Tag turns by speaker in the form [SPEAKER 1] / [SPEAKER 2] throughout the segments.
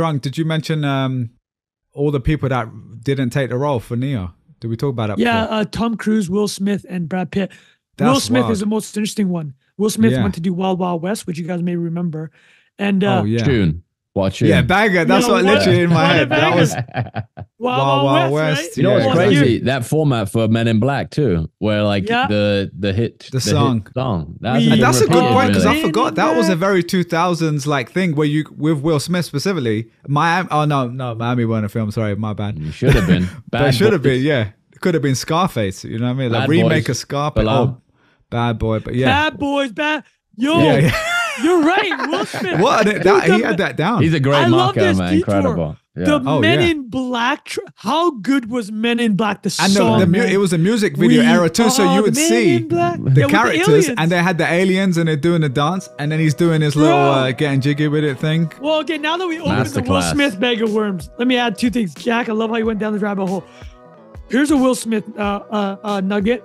[SPEAKER 1] Trung, did you mention um, all the people that didn't take the role for Neo? Did we talk about that?
[SPEAKER 2] Yeah, uh, Tom Cruise, Will Smith, and Brad Pitt. Will Smith
[SPEAKER 1] wild.
[SPEAKER 2] is the most interesting one. Will Smith
[SPEAKER 1] Yeah.
[SPEAKER 2] went to do Wild Wild West, which you guys may remember. And uh,
[SPEAKER 1] oh yeah,
[SPEAKER 3] Tune. What a tune.
[SPEAKER 1] yeah, banger. That's
[SPEAKER 2] No,
[SPEAKER 1] what
[SPEAKER 2] what-
[SPEAKER 1] literally in my head. That was
[SPEAKER 2] banger. Wild,
[SPEAKER 1] Wild
[SPEAKER 2] Wild,
[SPEAKER 1] Wild
[SPEAKER 2] West,
[SPEAKER 1] West.
[SPEAKER 3] You know what's
[SPEAKER 1] Yeah.
[SPEAKER 2] Well,
[SPEAKER 3] crazy? That format for Men in Black too, where like
[SPEAKER 2] Yeah.
[SPEAKER 3] the the hit
[SPEAKER 1] The
[SPEAKER 3] hit
[SPEAKER 1] song.
[SPEAKER 3] song. That
[SPEAKER 2] We-
[SPEAKER 1] And that's a good point because
[SPEAKER 3] really.
[SPEAKER 1] I forgot that was a very 2000s like thing where you with Will Smith specifically. Miami. Oh no, no, Miami weren't a film. Sorry, my bad.
[SPEAKER 3] You should have been.
[SPEAKER 1] But it
[SPEAKER 3] Bad
[SPEAKER 1] should have been. Yeah, it could have been Scarface. You know what I mean? Like
[SPEAKER 3] Bad
[SPEAKER 1] remake
[SPEAKER 3] Boys
[SPEAKER 1] of Scarface. Oh, bad boy. But yeah,
[SPEAKER 2] Bad boys, bad. Yo,
[SPEAKER 1] yeah, yeah.
[SPEAKER 2] you're right. Will Smith.
[SPEAKER 1] what?
[SPEAKER 2] Dude,
[SPEAKER 1] That, he had that down.
[SPEAKER 3] He's a great
[SPEAKER 2] I love this
[SPEAKER 3] man.
[SPEAKER 2] detour.
[SPEAKER 3] Incredible. Yeah.
[SPEAKER 2] The
[SPEAKER 1] Oh,
[SPEAKER 2] Men
[SPEAKER 1] yeah.
[SPEAKER 2] in Black. Tr- How good was Men in Black? The
[SPEAKER 1] and the,
[SPEAKER 2] song.
[SPEAKER 1] the mu- it was a music video
[SPEAKER 2] We
[SPEAKER 1] era too, so you would
[SPEAKER 2] Men
[SPEAKER 1] see the
[SPEAKER 2] Yeah, with the
[SPEAKER 1] characters, and they had the aliens, and they're doing the dance, and then he's doing his little uh, getting jiggy with it thing.
[SPEAKER 2] Well, okay, now that we opened the Will
[SPEAKER 3] Masterclass.
[SPEAKER 2] Smith bag of worms, let me add two things. Jack, I love how you went down the rabbit hole. Here's a Will Smith uh, uh, uh, nugget.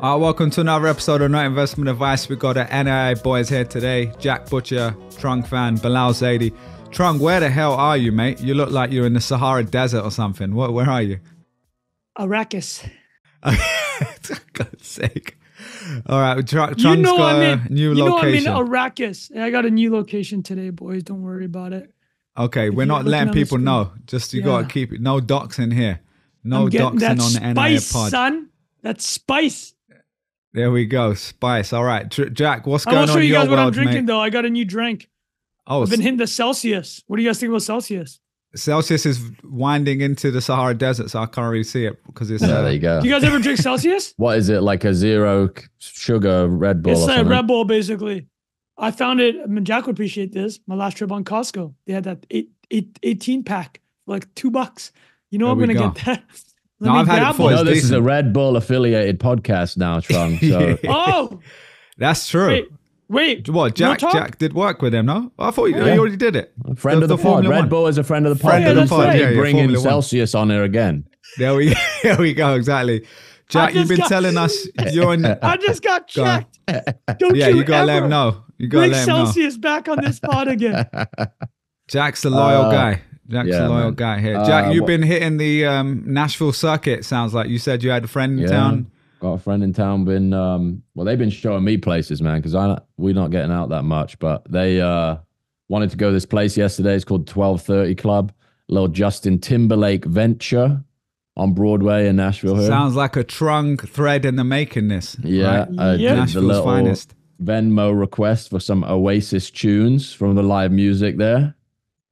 [SPEAKER 1] Uh, welcome to another episode of Not Investment Advice. We got the NIA boys here today. Jack Butcher, Trung Phan, Bilal Zaidi. Trung, where the hell are you, mate? You look like you're in the Sahara Desert or something. What, where are you?
[SPEAKER 2] Arrakis.
[SPEAKER 1] For God's sake. All right, Tr- Trung's
[SPEAKER 2] You know
[SPEAKER 1] got
[SPEAKER 2] I'm
[SPEAKER 1] a
[SPEAKER 2] in.
[SPEAKER 1] new
[SPEAKER 2] you know I'm in. Arrakis. And I got a new location today, boys. Don't worry about it.
[SPEAKER 1] okay, we're not letting people know. Just you got to keep it. No docs in here. No
[SPEAKER 2] getting
[SPEAKER 1] doxing on the
[SPEAKER 2] spice,
[SPEAKER 1] pod.
[SPEAKER 2] son. That spice.
[SPEAKER 1] There we go. Spice. All right. Tr- Jack, what's
[SPEAKER 2] I
[SPEAKER 1] going
[SPEAKER 2] want to
[SPEAKER 1] on
[SPEAKER 2] show
[SPEAKER 1] in
[SPEAKER 2] you guys what I'm drinking,
[SPEAKER 1] mate?
[SPEAKER 2] though. I got a new drink.
[SPEAKER 1] Oh,
[SPEAKER 2] I've been hitting the Celsius. What do you guys think about Celsius?
[SPEAKER 1] Celsius is winding into the Sahara Desert, so I can't really see it because it's.
[SPEAKER 3] Yeah,
[SPEAKER 1] uh,
[SPEAKER 3] there you go.
[SPEAKER 2] Do you guys ever drink Celsius?
[SPEAKER 3] What is it like a zero sugar Red Bull?
[SPEAKER 2] It's
[SPEAKER 3] or
[SPEAKER 2] like
[SPEAKER 3] something?
[SPEAKER 2] Red Bull, basically. I found it. I mean, Jack would appreciate this. My last trip on Costco, they had that eight, eight, 18 pack like two bucks. You know,
[SPEAKER 1] There
[SPEAKER 2] I'm gonna
[SPEAKER 1] go.
[SPEAKER 2] get that.
[SPEAKER 1] No, I've had it before.
[SPEAKER 3] You
[SPEAKER 1] it's
[SPEAKER 3] know, this is a. Red Bull affiliated podcast now, Trung. So
[SPEAKER 2] Oh,
[SPEAKER 1] That's true.
[SPEAKER 2] wait, wait.
[SPEAKER 1] What
[SPEAKER 2] Real
[SPEAKER 1] Jack?
[SPEAKER 2] talk?
[SPEAKER 1] Jack did work with him, no? I thought you,
[SPEAKER 3] Yeah.
[SPEAKER 1] you already did it.
[SPEAKER 3] a friend
[SPEAKER 1] The-
[SPEAKER 3] of the,
[SPEAKER 1] the
[SPEAKER 3] pod.
[SPEAKER 1] Formula
[SPEAKER 3] Red
[SPEAKER 1] One.
[SPEAKER 3] Bull is a friend of the pod.
[SPEAKER 1] Friend
[SPEAKER 2] of the pod,
[SPEAKER 3] say
[SPEAKER 1] yeah, yeah,
[SPEAKER 3] bringing
[SPEAKER 1] Formula One.
[SPEAKER 3] Celsius on there again.
[SPEAKER 1] There we, there we go. Exactly. Jack, you've been
[SPEAKER 2] got-
[SPEAKER 1] telling us you're in.
[SPEAKER 2] I just got
[SPEAKER 1] Go
[SPEAKER 2] checked. Don't
[SPEAKER 1] Yeah,
[SPEAKER 2] you,
[SPEAKER 1] you gotta let
[SPEAKER 2] ever
[SPEAKER 1] him know. You gotta
[SPEAKER 2] Bring
[SPEAKER 1] let him know.
[SPEAKER 2] Celsius back on this pod again.
[SPEAKER 1] Jack's a loyal
[SPEAKER 3] Uh,
[SPEAKER 1] guy. Jack's
[SPEAKER 3] yeah,
[SPEAKER 1] a loyal
[SPEAKER 3] man.
[SPEAKER 1] guy here.
[SPEAKER 3] Uh,
[SPEAKER 1] Jack, you've been hitting the um, Nashville circuit. Sounds like you said you had a friend in
[SPEAKER 3] Yeah.
[SPEAKER 1] town.
[SPEAKER 3] Got a friend in town. Been um, well, they've been showing me places, man, because I we're not getting out that much. But they uh wanted to go to this place yesterday. It's called Twelve Thirty Club. little Justin Timberlake venture on Broadway in Nashville. Here.
[SPEAKER 1] Sounds like a Trung thread in the making. This.
[SPEAKER 3] yeah,
[SPEAKER 1] right?
[SPEAKER 3] I
[SPEAKER 2] Yeah.
[SPEAKER 3] the
[SPEAKER 1] Nashville's
[SPEAKER 3] little
[SPEAKER 1] finest.
[SPEAKER 3] Venmo request for some Oasis tunes from the live music there.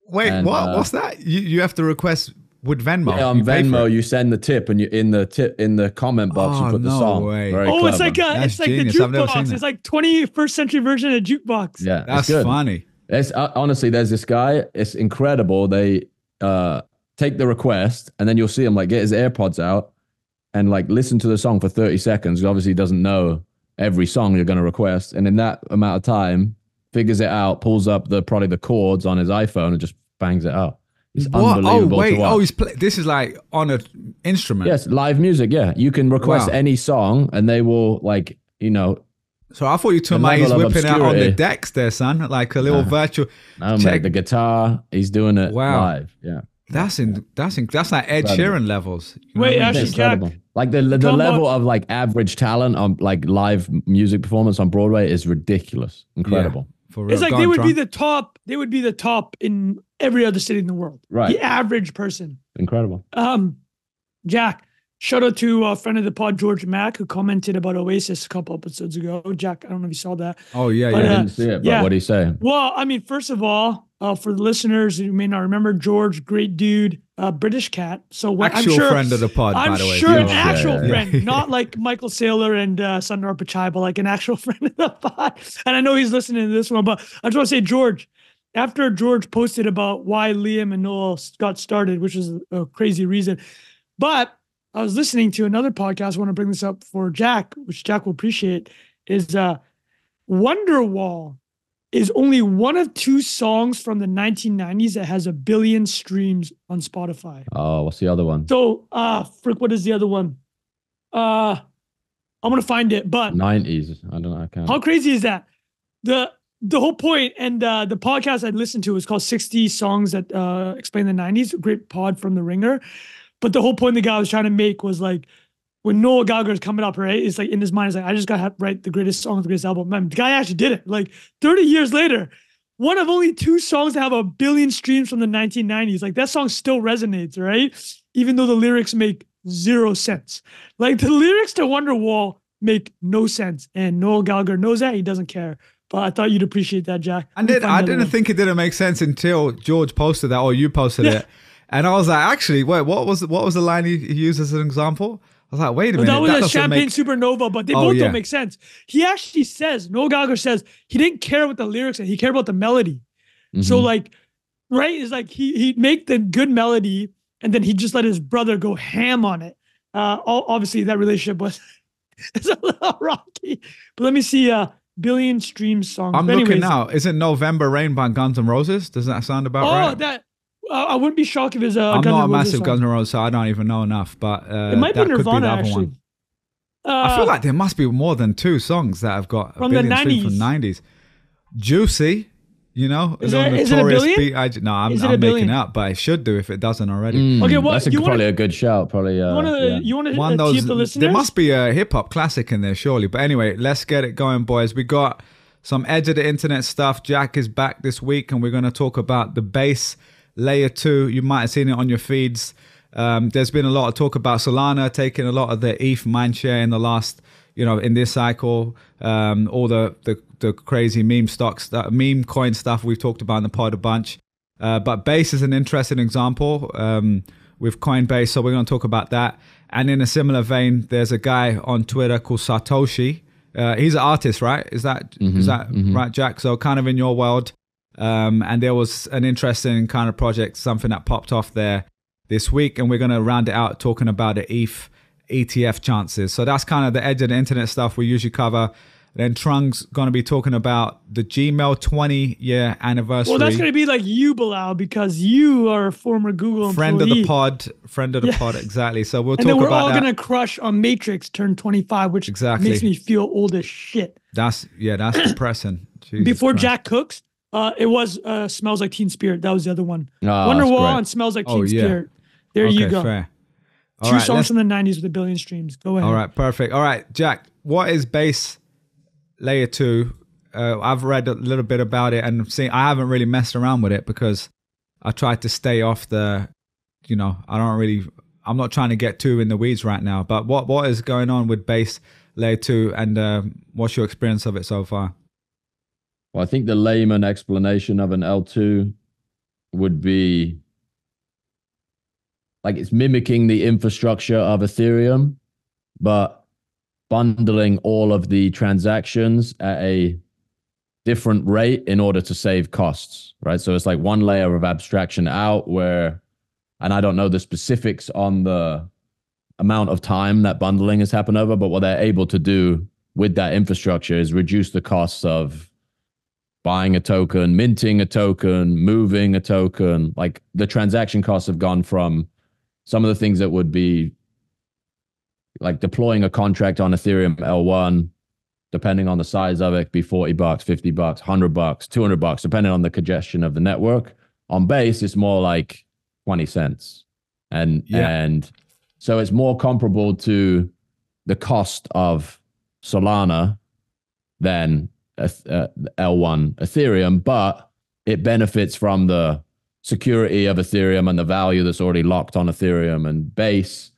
[SPEAKER 1] Wait,
[SPEAKER 3] And,
[SPEAKER 1] what?
[SPEAKER 3] uh,
[SPEAKER 1] What's that? You you have to request with Venmo.
[SPEAKER 3] Yeah, on
[SPEAKER 1] You
[SPEAKER 3] Venmo, you send the tip, and you in the tip in the comment box,
[SPEAKER 1] Oh,
[SPEAKER 3] you put the
[SPEAKER 1] no
[SPEAKER 3] song.
[SPEAKER 1] way.
[SPEAKER 3] Very
[SPEAKER 2] oh, it's like a,
[SPEAKER 1] That's
[SPEAKER 2] it's like
[SPEAKER 1] genius.
[SPEAKER 2] the
[SPEAKER 1] I've never seen
[SPEAKER 2] jukebox. It's like 21st century version of jukebox.
[SPEAKER 3] yeah,
[SPEAKER 1] That's
[SPEAKER 3] it's
[SPEAKER 1] funny.
[SPEAKER 3] It's uh, honestly, there's this guy. It's incredible. They uh take the request, and then you'll see him like get his AirPods out and like listen to the song for 30 seconds. Obviously, he doesn't know every song you're going to request, and in that amount of time, figures it out, pulls up the probably the chords on his iPhone, and just bangs it out. It's
[SPEAKER 1] What? Oh wait!
[SPEAKER 3] to watch.
[SPEAKER 1] Oh, he's play- this is like on an instrument.
[SPEAKER 3] yes, live music. Yeah, you can request
[SPEAKER 1] Wow.
[SPEAKER 3] any song, and they will like you know.
[SPEAKER 1] So I thought you told
[SPEAKER 3] The
[SPEAKER 1] me he's
[SPEAKER 3] level of
[SPEAKER 1] whipping out on the decks there, son, like a little
[SPEAKER 3] Uh-huh.
[SPEAKER 1] virtual.
[SPEAKER 3] No,
[SPEAKER 1] Check-
[SPEAKER 3] mate, the guitar, he's doing it
[SPEAKER 1] Wow.
[SPEAKER 3] live. Yeah.
[SPEAKER 1] That's in. That's in. That's like Ed
[SPEAKER 3] Incredible.
[SPEAKER 1] Sheeran levels. You
[SPEAKER 2] Wait,
[SPEAKER 1] what I mean?
[SPEAKER 2] actually, Jack.
[SPEAKER 3] Like the the, the level
[SPEAKER 2] up-
[SPEAKER 3] of like average talent on like live music performance on Broadway is ridiculous, incredible.
[SPEAKER 1] For real.
[SPEAKER 2] It's like
[SPEAKER 1] Go
[SPEAKER 2] they
[SPEAKER 1] on,
[SPEAKER 2] would be the top. They would be the top in every other city in the world.
[SPEAKER 3] Right.
[SPEAKER 2] The average person.
[SPEAKER 3] Incredible.
[SPEAKER 2] Um, Jack, shout out to a friend of the pod, George Mack, who commented about Oasis a couple episodes ago. Jack, I don't know if you saw that.
[SPEAKER 1] Oh yeah,
[SPEAKER 2] But,
[SPEAKER 3] I
[SPEAKER 1] yeah.
[SPEAKER 2] uh,
[SPEAKER 3] didn't see it, but
[SPEAKER 2] yeah.
[SPEAKER 3] what do you say?
[SPEAKER 2] Well, I mean, first of all, uh, for the listeners who may not remember, George, great dude, uh, British cat. So when,
[SPEAKER 1] Actual
[SPEAKER 2] I'm sure,
[SPEAKER 1] friend of the pod,
[SPEAKER 2] I'm
[SPEAKER 1] by the way.
[SPEAKER 2] sure an
[SPEAKER 1] you
[SPEAKER 3] Yeah,
[SPEAKER 1] don't-
[SPEAKER 2] actual
[SPEAKER 3] yeah, yeah.
[SPEAKER 2] friend, not like Michael Saylor and uh, Sundar Pichai, but like an actual friend of the pod. And I know he's listening to this one, but I just want to say, George, after George posted about why Liam and Noel got started, which is a crazy reason, but I was listening to another podcast. I want to bring this up for Jack, which Jack will appreciate. Is uh, Wonderwall is only one of two songs from the 1990s that has a billion streams on Spotify.
[SPEAKER 3] Oh, what's the other one?
[SPEAKER 2] So, uh, frick, what is the other one? Uh, I'm gonna find it. But
[SPEAKER 3] Nineties. I don't know. I can't.
[SPEAKER 2] how crazy is that? The the whole point and uh, the podcast I listened to was called 60 Songs That uh, Explain the 90s, a great pod from The Ringer. But the whole point the guy was trying to make was like, when Noel Gallagher is coming up, right? It's like in his mind, it's like, I just got to write the greatest song, the greatest album. Man, the guy actually did it. Like 30 years later, one of only two songs that have a billion streams from the 1990s. Like that song still resonates, right? Even though the lyrics make zero sense. Like the lyrics to Wonderwall make no sense. And Noel Gallagher knows that. He doesn't care. But I thought you'd appreciate that, Jack.
[SPEAKER 1] I did. I didn't one. think it didn't make sense until George posted that, or you posted yeah. it, and I was like, actually, wait, what was what was the line he, he used as an example? I was like, wait a minute.
[SPEAKER 2] That was
[SPEAKER 1] that
[SPEAKER 2] a champagne make... supernova, but they oh, both yeah. don't make sense. He actually says, Noel Gallagher says he didn't care what the lyrics and he cared about the melody. Mm-hmm. So like, right, is like he he'd make the good melody and then he just let his brother go ham on it. Uh, obviously that relationship was it's a little rocky. But let me see. Uh, billion stream song.
[SPEAKER 1] I'm looking now. Is it November Rain by Guns N' Roses? Does that sound about
[SPEAKER 2] oh,
[SPEAKER 1] right?
[SPEAKER 2] Oh, that. Uh, I wouldn't be shocked if it's a.
[SPEAKER 1] I'm
[SPEAKER 2] Guns
[SPEAKER 1] not
[SPEAKER 2] a
[SPEAKER 1] massive. Guns N' Roses, so I don't even know enough. But uh,
[SPEAKER 2] it might
[SPEAKER 1] that
[SPEAKER 2] be Nirvana,
[SPEAKER 1] could be
[SPEAKER 2] actually.
[SPEAKER 1] one. Uh, I feel like there must be more than two songs that have got
[SPEAKER 2] from
[SPEAKER 1] a billion
[SPEAKER 2] the 90s.
[SPEAKER 1] from 90s. Juicy, you know,
[SPEAKER 2] is,
[SPEAKER 1] it,
[SPEAKER 2] it, is it a billion?
[SPEAKER 1] Beat, I, no, I'm, I'm making it up, but it should do if it doesn't already.
[SPEAKER 3] Mm, okay, well, that's a, probably wanna, a good shout. Probably, uh,
[SPEAKER 2] you want to yeah. those, the listeners?
[SPEAKER 1] There must be a hip hop classic in there, surely. But anyway, let's get it going, boys. We got some edge of the internet stuff. Jack is back this week, and we're going to talk about the base layer two. You might have seen it on your feeds. Um, there's been a lot of talk about Solana taking a lot of the ETH mindshare in the last, you know, in this cycle. Um, all the, the the crazy meme stocks, that meme coin stuff we've talked about in the pod a bunch. Uh, but Base is an interesting example um, with Coinbase, so we're going to talk about that. And in a similar vein, there's a guy on Twitter called Sartoshi uh, he's an artist, right? Is that mm-hmm, is that mm-hmm. right, Jack? So kind of in your world, um, and there was an interesting kind of project, something that popped off there this week, and we're going to round it out talking about the ETH ETF chances. So that's kind of the edge of the internet stuff we usually cover. Then Trung's going to be talking about the Gmail 20 year anniversary.
[SPEAKER 2] Well, that's going to be like you, Bilal, because you are a former Google
[SPEAKER 1] friend
[SPEAKER 2] employee.
[SPEAKER 1] of the pod. Friend of the yeah. pod, exactly. So we'll
[SPEAKER 2] and
[SPEAKER 1] talk
[SPEAKER 2] then we're
[SPEAKER 1] all
[SPEAKER 2] going to crush on Matrix turn 25, which
[SPEAKER 1] exactly.
[SPEAKER 2] makes me feel old as shit.
[SPEAKER 1] That's yeah, that's depressing. Jesus
[SPEAKER 2] Before
[SPEAKER 1] Christ.
[SPEAKER 2] Jack cooks, uh, it was uh, smells like Teen Spirit. That was the other one.
[SPEAKER 3] Oh,
[SPEAKER 2] Wonderwall and smells like Teen oh, yeah. Spirit. There
[SPEAKER 1] okay,
[SPEAKER 2] you go.
[SPEAKER 1] Fair.
[SPEAKER 2] All Two right, songs from the 90s with a billion streams. Go ahead.
[SPEAKER 1] All right, perfect. All right, Jack, what is base layer two, uh, I've read a little bit about it and seen. I haven't really messed around with it because I tried to stay off the. You know, I don't really. I'm not trying to get too in the weeds right now. But what what is going on with base layer two, and uh, what's your experience of it so far?
[SPEAKER 3] Well, I think the layman explanation of an L2 would be like it's mimicking the infrastructure of Ethereum, but bundling all of the transactions at a different rate in order to save costs, right? So it's like one layer of abstraction out where, and I don't know the specifics on the amount of time that bundling has happened over, but what they're able to do with that infrastructure is reduce the costs of buying a token, minting a token, moving a token. Like the transaction costs have gone from some of the things that would be like deploying a contract on Ethereum L1, depending on the size of it, be 40 bucks, 50 bucks, 100 bucks, 200 bucks, depending on the congestion of the network. On base, it's more like 20 cents. And, yeah. and so it's more comparable to the cost of Solana than uh, L1 Ethereum, but it benefits from the security of Ethereum and the value that's already locked on Ethereum and base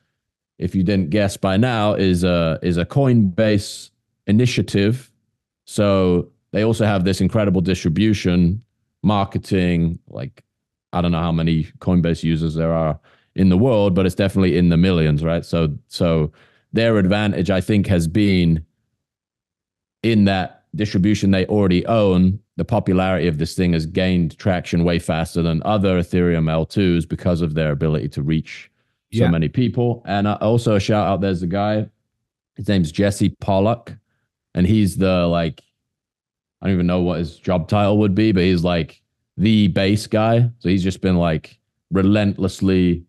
[SPEAKER 3] if you didn't guess by now, is a is a Coinbase initiative. So they also have this incredible distribution, marketing. Like I don't know how many Coinbase users there are in the world, but it's definitely in the millions, right? So so their advantage, I think, has been in that distribution they already own. The popularity of this thing has gained traction way faster than other Ethereum L2s because of their ability to reach so yeah. many people. And uh, also a shout out there's a guy, his name's Jesse Pollak, and he's the like, I don't even know what his job title would be, but he's like the base guy. So he's just been like relentlessly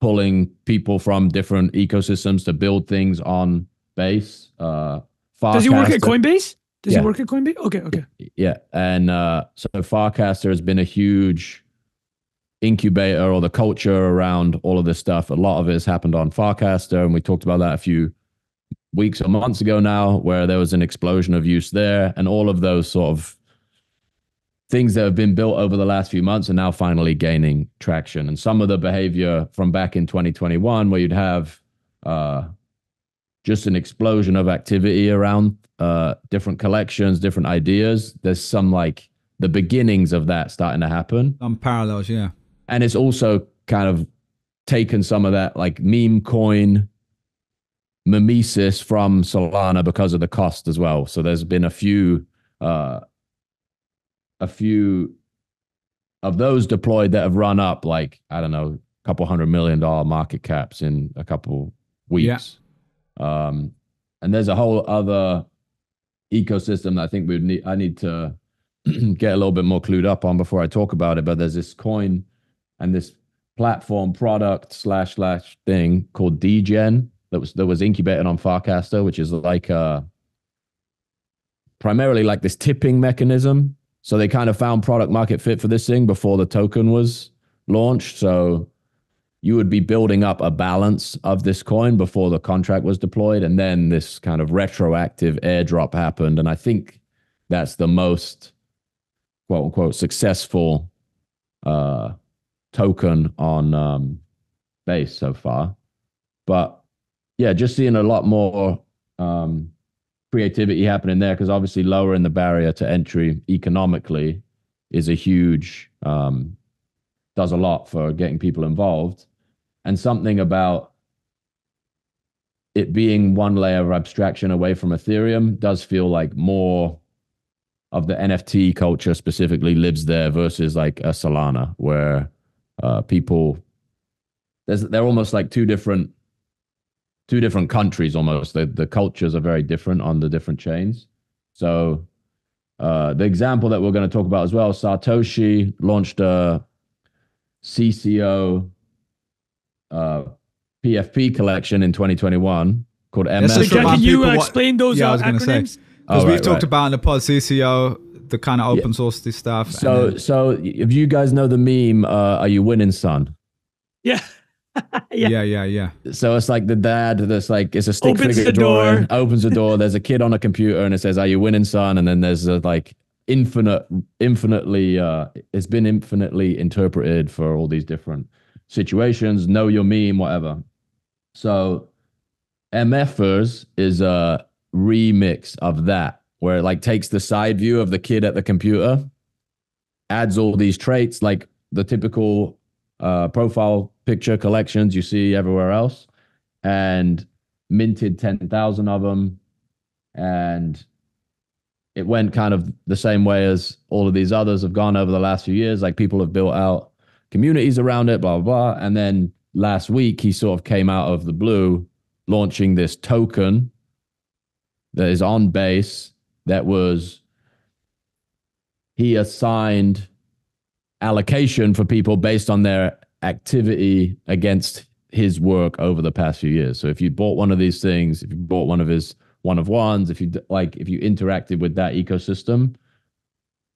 [SPEAKER 3] pulling people from different ecosystems to build things on base. Uh,
[SPEAKER 2] Does he work at Coinbase? Does
[SPEAKER 3] Yeah.
[SPEAKER 2] he work at Coinbase? Okay, okay.
[SPEAKER 3] Yeah, and uh, so Farcaster has been a huge incubator or the culture around all of this stuff. A lot of it has happened on Farcaster, and we talked about that a few weeks or months ago now, where there was an explosion of use there, and all of those sort of things that have been built over the last few months are now finally gaining traction. And some of the behavior from back in 2021, where you'd have uh, just an explosion of activity around uh, different collections, different ideas. There's some like the beginnings of that starting to happen.
[SPEAKER 1] Some parallels, yeah.
[SPEAKER 3] And it's also kind of taken some of that like meme coin mimesis from Solana because of the cost as well. So there's been a few uh a few of those deployed that have run up like, I don't know, a couple hundred million dollar market caps in a couple weeks. Um and there's a whole other ecosystem that I think we'd need I need to get a little bit more clued up on before I talk about it. But there's this coin and this platform product slash slash thing called Degen that was that was incubated on Farcaster, which is like uh primarily like this tipping mechanism. So they kind of found product market fit for this thing before the token was launched. So you would be building up a balance of this coin before the contract was deployed, and then this kind of retroactive airdrop happened. And I think that's the most quote unquote successful uh, token on um, base so far. But yeah, just seeing a lot more um, creativity happening there because obviously lowering the barrier to entry economically is a huge um, does a lot for getting people involved. And something about it being one layer of abstraction away from ethereum does feel like more of the nft culture specifically lives there versus like a solana where uh, people they're almost like two different two different countries almost. The, the cultures are very different on the different chains. So uh, the example that we're going to talk about as well Sartoshi launched a cco uh, pfp collection in 2021 called
[SPEAKER 1] Let's
[SPEAKER 3] ms
[SPEAKER 2] So Jack, can you uh, explain those
[SPEAKER 1] Yeah, I
[SPEAKER 2] uh,
[SPEAKER 1] was gonna say.
[SPEAKER 2] acronyms?
[SPEAKER 1] Because
[SPEAKER 3] Oh,
[SPEAKER 1] we've
[SPEAKER 3] right,
[SPEAKER 1] talked
[SPEAKER 3] right.
[SPEAKER 1] about in the pod CCO, the kind of open source stuff. and
[SPEAKER 3] so
[SPEAKER 1] then-
[SPEAKER 3] so if you guys know the meme uh, are you winning son
[SPEAKER 2] Yeah. yeah.
[SPEAKER 1] yeah, yeah, yeah.
[SPEAKER 3] so it's like the dad that's like it's a stick
[SPEAKER 2] Opens
[SPEAKER 3] figure
[SPEAKER 2] the door.
[SPEAKER 3] drawing, opens the door there's a kid on a computer and it says are you winning son and then there's a like infinite infinitely uh it's been infinitely interpreted for all these different situations know your meme whatever. So mfers is a remix of that where it like takes the side view of the kid at the computer adds all these traits like the typical uh, profile picture collections you see everywhere else and minted 10,000 of them and it went kind of the same way as all of these others have gone over the last few years like people have built out communities around it blah blah blah and then last week he sort of came out of the blue launching this token that is on base that was he assigned allocation for people based on their activity against his work over the past few years. So if you bought one of these things, if you bought one of his one of ones, if you like, if you interacted with that ecosystem,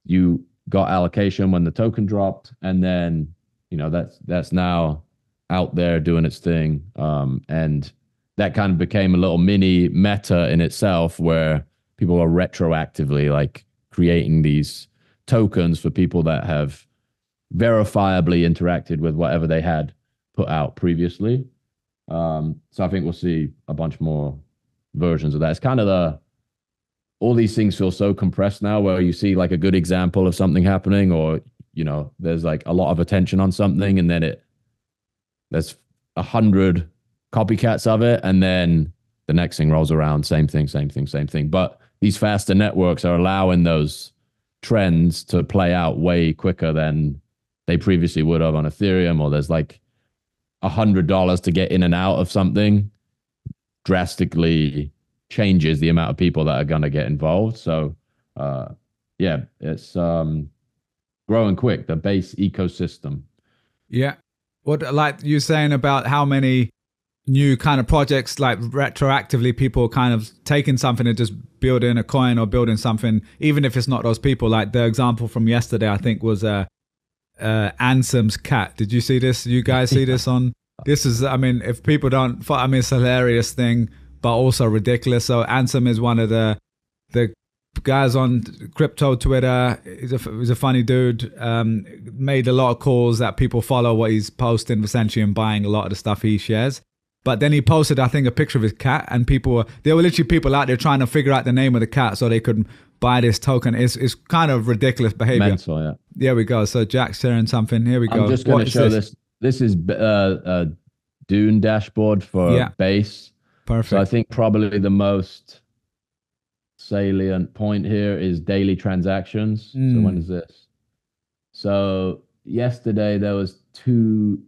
[SPEAKER 3] you got allocation when the token dropped, and then you know that's that's now out there doing its thing, um, and that kind of became a little mini meta in itself, where people are retroactively like creating these tokens for people that have verifiably interacted with whatever they had put out previously. Um, so I think we'll see a bunch more versions of that. It's kind of the all these things feel so compressed now where you see like a good example of something happening or you know there's like a lot of attention on something and then it there's a hundred copycats of it and then the next thing rolls around same thing same thing same thing but these faster networks are allowing those trends to play out way quicker than they previously would have on ethereum or there's like a hundred dollars to get in and out of something drastically changes the amount of people that are going to get involved. So uh yeah it's um growing quick the base ecosystem.
[SPEAKER 1] Yeah. What like you're saying about how many new kind of projects like retroactively people kind of taking something and just building a coin or building something even if it's not those people. Like the example from yesterday i think was uh uh ansem's cat. Did you see this? You guys see this on this is i mean if people don't i mean it's a hilarious thing but also ridiculous so ansem is one of the the guys on crypto Twitter. He's a, he's a funny dude. Um, made a lot of calls that people follow what he's posting essentially and buying a lot of the stuff he shares. But then he posted, I think, a picture of his cat, and people were there were literally people out there trying to figure out the name of the cat so they could buy this token. It's it's kind of ridiculous behavior.
[SPEAKER 3] Mental, yeah.
[SPEAKER 1] There we go. So Jack's sharing something. Here we go.
[SPEAKER 3] I'm just going to show this? this? This is uh, a Dune dashboard for yeah. base.
[SPEAKER 1] Perfect.
[SPEAKER 3] So I think probably the most salient point here is daily transactions. Mm. So when hmm. this? So yesterday there was two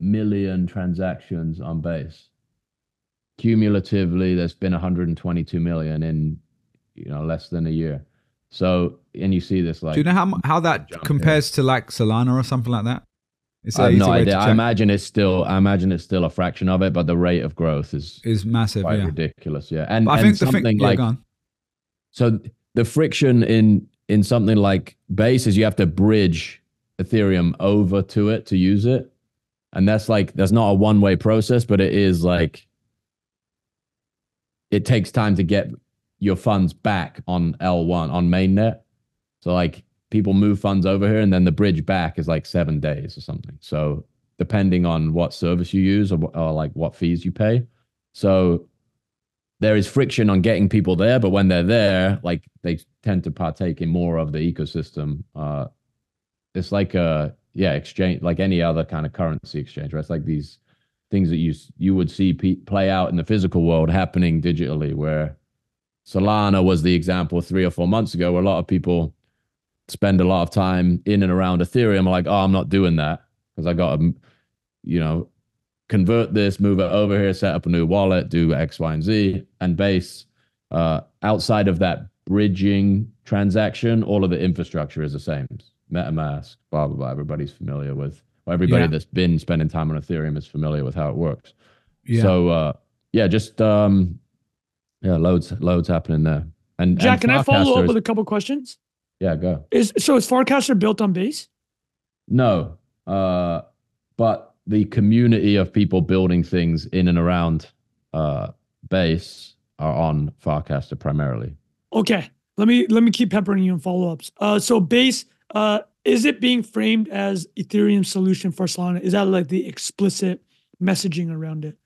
[SPEAKER 3] million transactions on base. Cumulatively, there's been 122 million in you know less than a year. So and you see this like.
[SPEAKER 1] Do you know how how that compares to like Solana or something like that?
[SPEAKER 3] It's I have no idea. I imagine it's still. I imagine it's still a fraction of it, but the rate of growth is
[SPEAKER 1] is massive. Yeah.
[SPEAKER 3] ridiculous. Yeah, and, I and think something thing, like yeah, so the friction in in something like Base is you have to bridge Ethereum over to it to use it, and that's like that's not a one way process, but it is like it takes time to get your funds back on L1 on mainnet. So like people move funds over here, and then the bridge back is like seven days or something. So depending on what service you use or, or like what fees you pay. So there is friction on getting people there, but when they're there, like they tend to partake in more of the ecosystem. Uh, it's like a yeah exchange, like any other kind of currency exchange, right? It's like these things that you you would see pe- play out in the physical world happening digitally, where Solana was the example three or four months ago, where a lot of people spend a lot of time in and around Ethereum, like, oh, I'm not doing that because I got to, you know, convert this, move it over here, set up a new wallet, do X, Y, and Z, and base. Uh, outside of that bridging transaction, all of the infrastructure is the same. MetaMask, blah blah blah. Everybody's familiar with. Well, everybody yeah. that's been spending time on Ethereum is familiar with how it works. Yeah. So uh, yeah, just um, yeah, loads loads happening there. And
[SPEAKER 2] Jack, and can I follow up with a couple questions?
[SPEAKER 3] Yeah, go.
[SPEAKER 2] Is so is Farcaster built on base?
[SPEAKER 3] No, uh, but the community of people building things in and around uh, base are on Farcaster primarily.
[SPEAKER 2] Okay, let me let me keep peppering you in follow ups. Uh, so base, uh, is it being framed as Ethereum solution for Solana? Is that like the explicit messaging around it?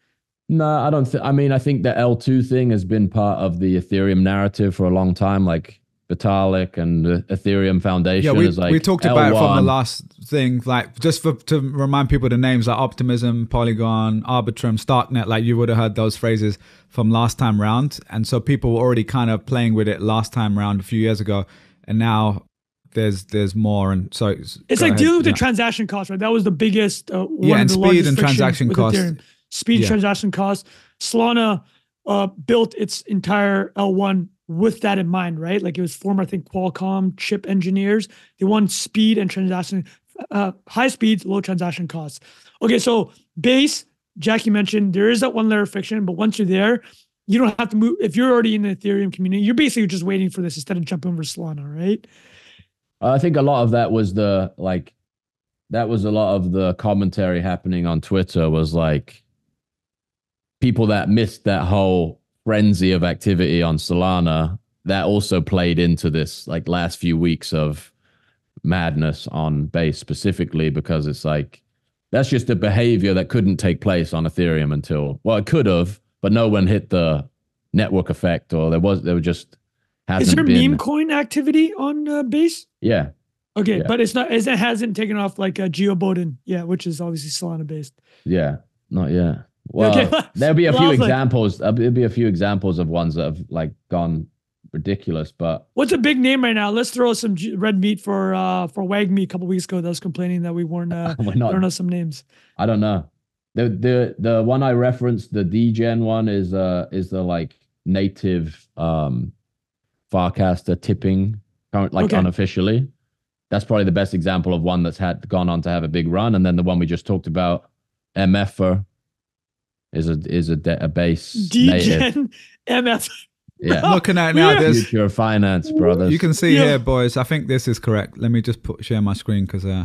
[SPEAKER 3] No, I don't think. I mean, I think the L two thing has been part of the Ethereum narrative for a long time. Like Vitalik and the Ethereum Foundation.
[SPEAKER 1] Yeah, we,
[SPEAKER 3] like
[SPEAKER 1] we talked
[SPEAKER 3] L1.
[SPEAKER 1] about it from the last thing. Like just for to remind people the names like Optimism, Polygon, Arbitrum, Starknet. Like you would have heard those phrases from last time round, and so people were already kind of playing with it last time round a few years ago, and now there's there's more. And so
[SPEAKER 2] it's, it's like ahead. dealing with yeah. the transaction cost, right? That was the biggest. Uh,
[SPEAKER 1] yeah, and speed and transaction cost.
[SPEAKER 2] Speed yeah. transaction cost. Solana uh, built its entire L1 with that in mind, right? Like it was former, I think, Qualcomm chip engineers. They want speed and transaction, uh, high speeds, low transaction costs. Okay, so base, Jackie mentioned there is that one layer of friction, but once you're there, you don't have to move. If you're already in the Ethereum community, you're basically just waiting for this instead of jumping over Solana, right?
[SPEAKER 3] I think a lot of that was the like, that was a lot of the commentary happening on Twitter was like people that missed that whole frenzy of activity on Solana that also played into this like last few weeks of madness on base specifically because it's like that's just a behavior that couldn't take place on Ethereum until well it could have but no one hit the network effect or there was there was just hasn't
[SPEAKER 2] is there
[SPEAKER 3] been...
[SPEAKER 2] meme coin activity on uh, base?
[SPEAKER 3] Yeah.
[SPEAKER 2] Okay
[SPEAKER 3] yeah.
[SPEAKER 2] but it's not as it hasn't taken off like a Jeo Boden. Yeah which is obviously Solana based.
[SPEAKER 3] Yeah not yet well, okay. there'll be a few examples. There'll be a few examples of ones that have like gone ridiculous. But
[SPEAKER 2] what's a big name right now? Let's throw some red meat for uh for WAGMI a couple weeks ago. That was complaining that we weren't uh we're not, throwing some names.
[SPEAKER 3] I don't know. The the the one I referenced, the Degen one, is uh is the like native um Farcaster tipping current like okay. unofficially. That's probably the best example of one that's had gone on to have a big run. And then the one we just talked about, MFer is a is a, de- a base native.
[SPEAKER 2] Degen MF.
[SPEAKER 3] Yeah,
[SPEAKER 1] Looking at now,
[SPEAKER 2] are-
[SPEAKER 1] there's
[SPEAKER 3] future of finance, brothers.
[SPEAKER 1] you can see
[SPEAKER 2] Yeah.
[SPEAKER 1] here, boys. I think this is correct. Let me just put share my screen because uh,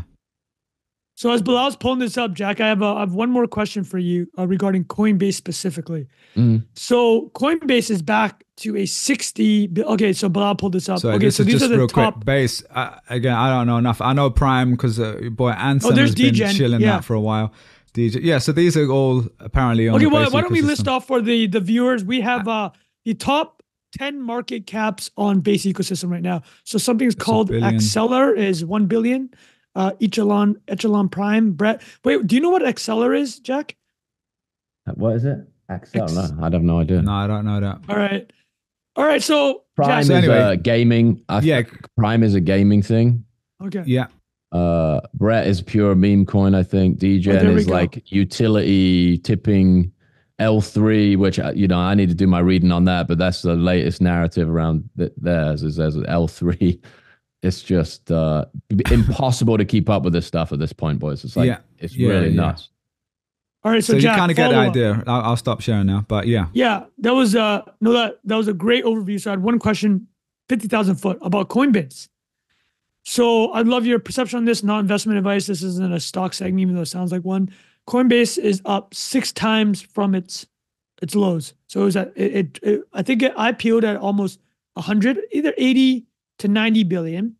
[SPEAKER 2] So as Bilal's pulling this up, Jack, I have a, I have one more question for you uh, regarding Coinbase specifically.
[SPEAKER 3] Mm.
[SPEAKER 2] So Coinbase is back to a 60. Okay, so Bilal pulled this up.
[SPEAKER 1] so
[SPEAKER 2] okay,
[SPEAKER 1] this
[SPEAKER 2] so
[SPEAKER 1] is
[SPEAKER 2] these
[SPEAKER 1] just
[SPEAKER 2] are the
[SPEAKER 1] real
[SPEAKER 2] top.
[SPEAKER 1] quick. Base uh, again. I don't know enough. I know Prime because uh, boy Anson
[SPEAKER 2] Oh, there's
[SPEAKER 1] has been chilling
[SPEAKER 2] yeah.
[SPEAKER 1] that for a while. DJ, yeah. So these are all apparently on
[SPEAKER 2] Okay,
[SPEAKER 1] the
[SPEAKER 2] why, why don't we list off for the the viewers? We have uh the top 10 market caps on base ecosystem right now. So something's
[SPEAKER 1] a
[SPEAKER 2] called
[SPEAKER 1] billion.
[SPEAKER 2] Axelar is 1 billion. Uh Echelon Echelon Prime. Brett. Wait, do you know what Axelar is, Jack?
[SPEAKER 3] What is it? Axel?
[SPEAKER 2] X-
[SPEAKER 3] No, I have no idea.
[SPEAKER 1] No, I don't know that.
[SPEAKER 2] All right. All right, so
[SPEAKER 3] Prime
[SPEAKER 2] Jack,
[SPEAKER 1] So
[SPEAKER 3] is
[SPEAKER 1] anyway-
[SPEAKER 3] a gaming. I
[SPEAKER 1] Yeah.
[SPEAKER 3] think Prime is a gaming thing.
[SPEAKER 2] okay.
[SPEAKER 1] Yeah.
[SPEAKER 3] Uh, Brett is pure meme coin. I think
[SPEAKER 2] Oh, Degen
[SPEAKER 3] is
[SPEAKER 2] go.
[SPEAKER 3] like utility tipping L3, which uh, you know I need to do my reading on that. But that's the latest narrative around th- theirs is as L3. It's just uh, impossible to keep up with this stuff at this point, boys. It's like
[SPEAKER 1] Yeah.
[SPEAKER 3] it's
[SPEAKER 1] Yeah,
[SPEAKER 3] really
[SPEAKER 1] yeah.
[SPEAKER 3] nuts.
[SPEAKER 2] All right, so,
[SPEAKER 1] So, you
[SPEAKER 2] Jack,
[SPEAKER 1] kind of get the
[SPEAKER 2] up.
[SPEAKER 1] idea. I'll, I'll stop sharing now. But yeah.
[SPEAKER 2] Yeah, that was uh no that that was a great overview. So I had one question, fifty thousand foot about Coinbase. So I'd love your perception on this. Not investment advice. This isn't a stock segment, even though it sounds like one. Coinbase is up six times from its its lows. So it was at it, it, it I think it IPO'd at almost hundred, either eighty to ninety billion.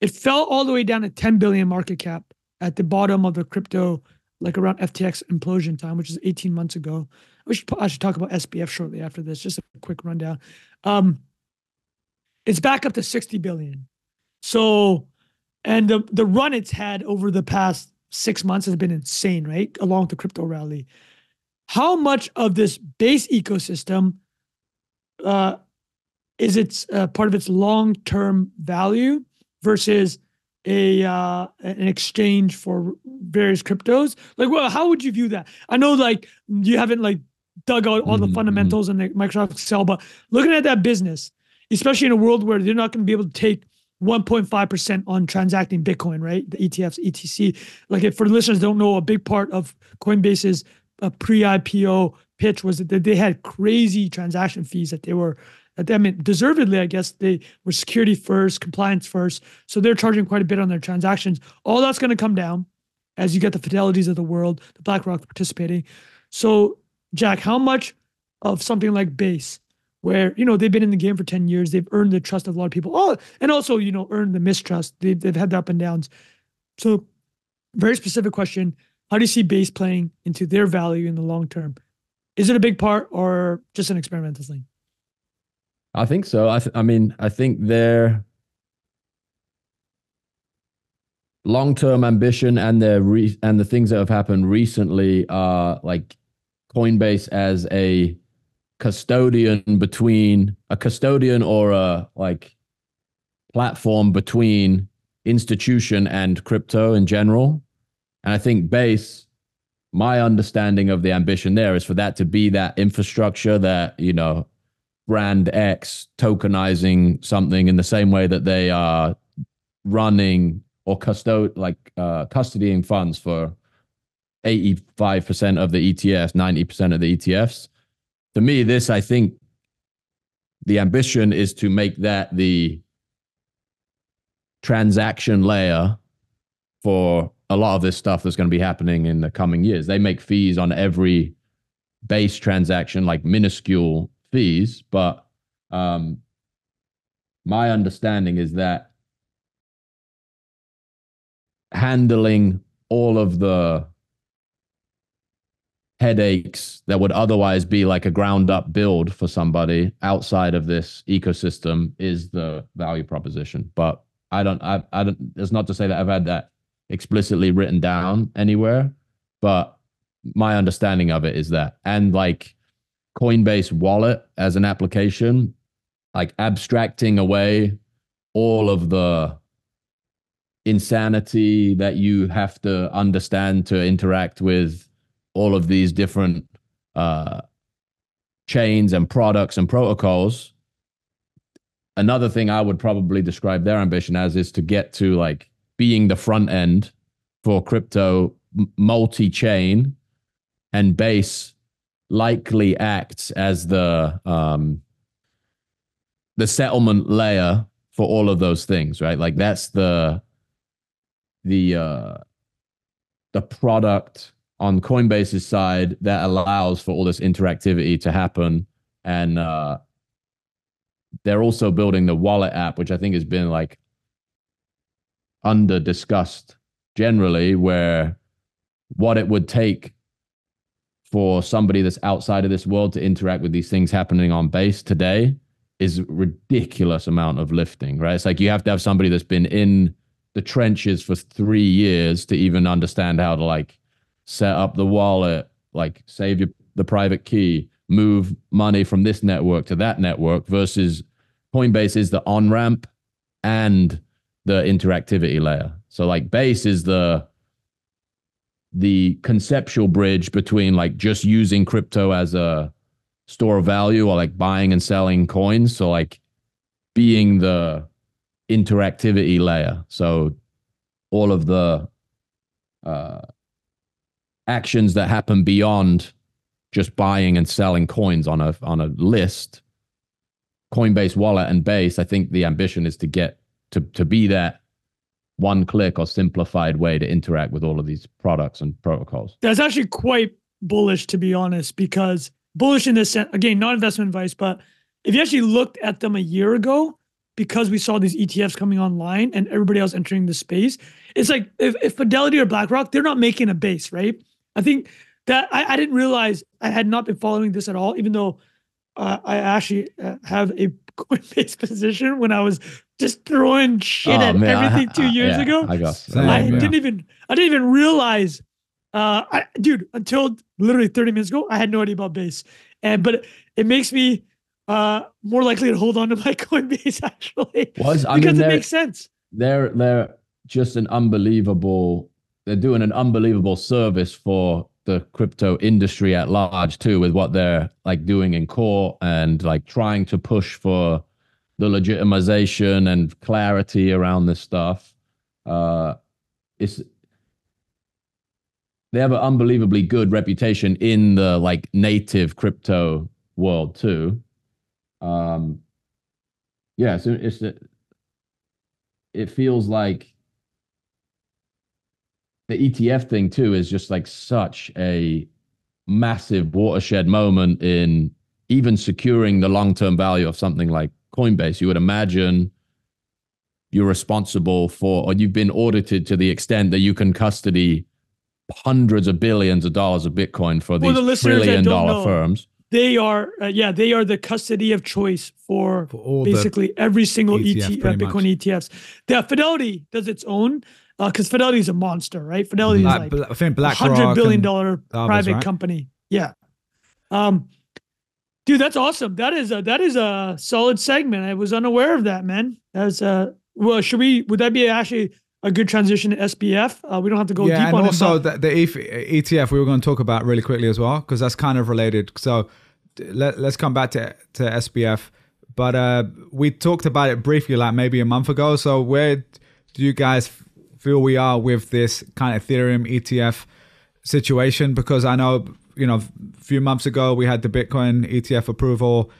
[SPEAKER 2] It fell all the way down to ten billion market cap at the bottom of the crypto, like around FTX implosion time, which is eighteen months ago. We should, I should talk about SBF shortly after this. Just a quick rundown. Um, it's back up to 60 billion. So, and the, the run it's had over the past six months has been insane, right? Along with the crypto rally. How much of this base ecosystem uh, is its uh, part of its long term value versus a uh, an exchange for various cryptos? Like, well, how would you view that? I know, like, you haven't like dug out all the
[SPEAKER 3] mhm.
[SPEAKER 2] fundamentals and the Microsoft Excel, but looking at that business, especially in a world where they're not going to be able to take 1.5% on transacting Bitcoin, right? The ETFs, ETC. Like, if for the listeners don't know, a big part of Coinbase's uh, pre-IPO pitch was that they had crazy transaction fees that they were. That they, I mean, deservedly, I guess they were security first, compliance first. So they're charging quite a bit on their transactions. All that's going to come down as you get the fidelities of the world, the BlackRock participating. So, Jack, how much of something like Base, where you know they've been in the game for ten years, they've earned the trust of a lot of people. Oh, and also you know earned the mistrust. They've they've had the up and downs. So, very specific question: How do you see Base playing into their value in the long term? Is it a big part or just an experimental thing?
[SPEAKER 3] I think so. I, th- I mean, I think their long-term ambition and their re- and the things that have happened recently are like Coinbase as a custodian between a custodian or a like platform between institution and crypto in general. And I think Base, my understanding of the ambition there is for that to be that infrastructure that, you know, brand X tokenizing something in the same way that they are running or custod like uh, custodying funds for 85% of the ETFs, 90% of the ETFs. To me, this, I think the ambition is to make that the transaction layer for a lot of this stuff that's going to be happening in the coming years. They make fees on every base transaction, like minuscule fees, but um, my understanding is that handling all of the headaches that would otherwise be like a ground up build for somebody outside of this ecosystem is the value proposition. But I don't, I, I don't, it's not to say that I've had that explicitly written down anywhere, but my understanding of it is that. And like Coinbase wallet as an application, like abstracting away all of the insanity that you have to understand to interact with all of these different uh, chains and products and protocols. Another thing I would probably describe their ambition as is to get to like being the front end for crypto multi chain and base likely acts as the um the settlement layer for all of those things, right? Like that's the the uh the product on Coinbase's side that allows for all this interactivity to happen. And uh they're also building the wallet app, which I think has been like under discussed generally, where what it would take for somebody that's outside of this world to interact with these things happening on base today is ridiculous amount of lifting, right? It's like you have to have somebody that's been in the trenches for three years to even understand how to like set up the wallet, like save your, the private key, move money from this network to that network versus Coinbase is the on ramp and the interactivity layer. So like base is the the conceptual bridge between like just using crypto as a store of value or like buying and selling coins. So like being the interactivity layer. So all of the uh, actions that happen beyond just buying and selling coins on a on a list, Coinbase wallet and base, I think the ambition is to get to to be that one click or simplified way to interact with all of these products and protocols.
[SPEAKER 2] That's actually quite bullish to be honest, because bullish in this sense, again, not investment advice, but if you actually looked at them a year ago, because we saw these ETFs coming online and everybody else entering the space, it's like if, if Fidelity or BlackRock, they're not making a base, right? I think that I, I didn't realize I had not been following this at all, even though uh, I actually uh, have a Coinbase position when I was just throwing shit oh, at man, everything I, two years
[SPEAKER 3] yeah,
[SPEAKER 2] ago.
[SPEAKER 3] I guess.
[SPEAKER 2] I yeah. didn't even I didn't even realize uh I, dude, until literally 30 minutes ago, I had no idea about base. And but it, it makes me uh more likely to hold on to my Coinbase actually.
[SPEAKER 3] Was
[SPEAKER 2] because
[SPEAKER 3] mean,
[SPEAKER 2] it makes sense.
[SPEAKER 3] They're they're just an unbelievable they're doing an unbelievable service for the crypto industry at large too with what they're like doing in court and like trying to push for the legitimization and clarity around this stuff. Uh, it's they have an unbelievably good reputation in the like native crypto world too. Um, yeah, so it's it feels like the ETF thing too is just like such a massive watershed moment in even securing the long term value of something like Coinbase, you would imagine you're responsible for, or you've been audited to the extent that you can custody hundreds of billions of dollars of Bitcoin for these the trillion dollar know, firms.
[SPEAKER 2] They are, uh, yeah, they are the custody of choice for, for basically every single ETF, uh, Bitcoin much. ETFs. The Fidelity does its own because uh, Fidelity is a monster, right? Fidelity is like,
[SPEAKER 1] I think Black
[SPEAKER 2] hundred billion dollar private right? company. Yeah. Um, Dude, that's awesome. That is a that is a solid segment. I was unaware of that, man. That's uh well, should we would that be actually a good transition to SBF? Uh, we don't have to go
[SPEAKER 1] yeah,
[SPEAKER 2] deep
[SPEAKER 1] and
[SPEAKER 2] on
[SPEAKER 1] also
[SPEAKER 2] it.
[SPEAKER 1] the, the ETF we were going to talk about really quickly as well because that's kind of related. So let, let's come back to to SBF. But uh, we talked about it briefly, like maybe a month ago. So where do you guys feel we are with this kind of Ethereum ETF situation? Because I know you know, a few months ago we had the Bitcoin ETF approval.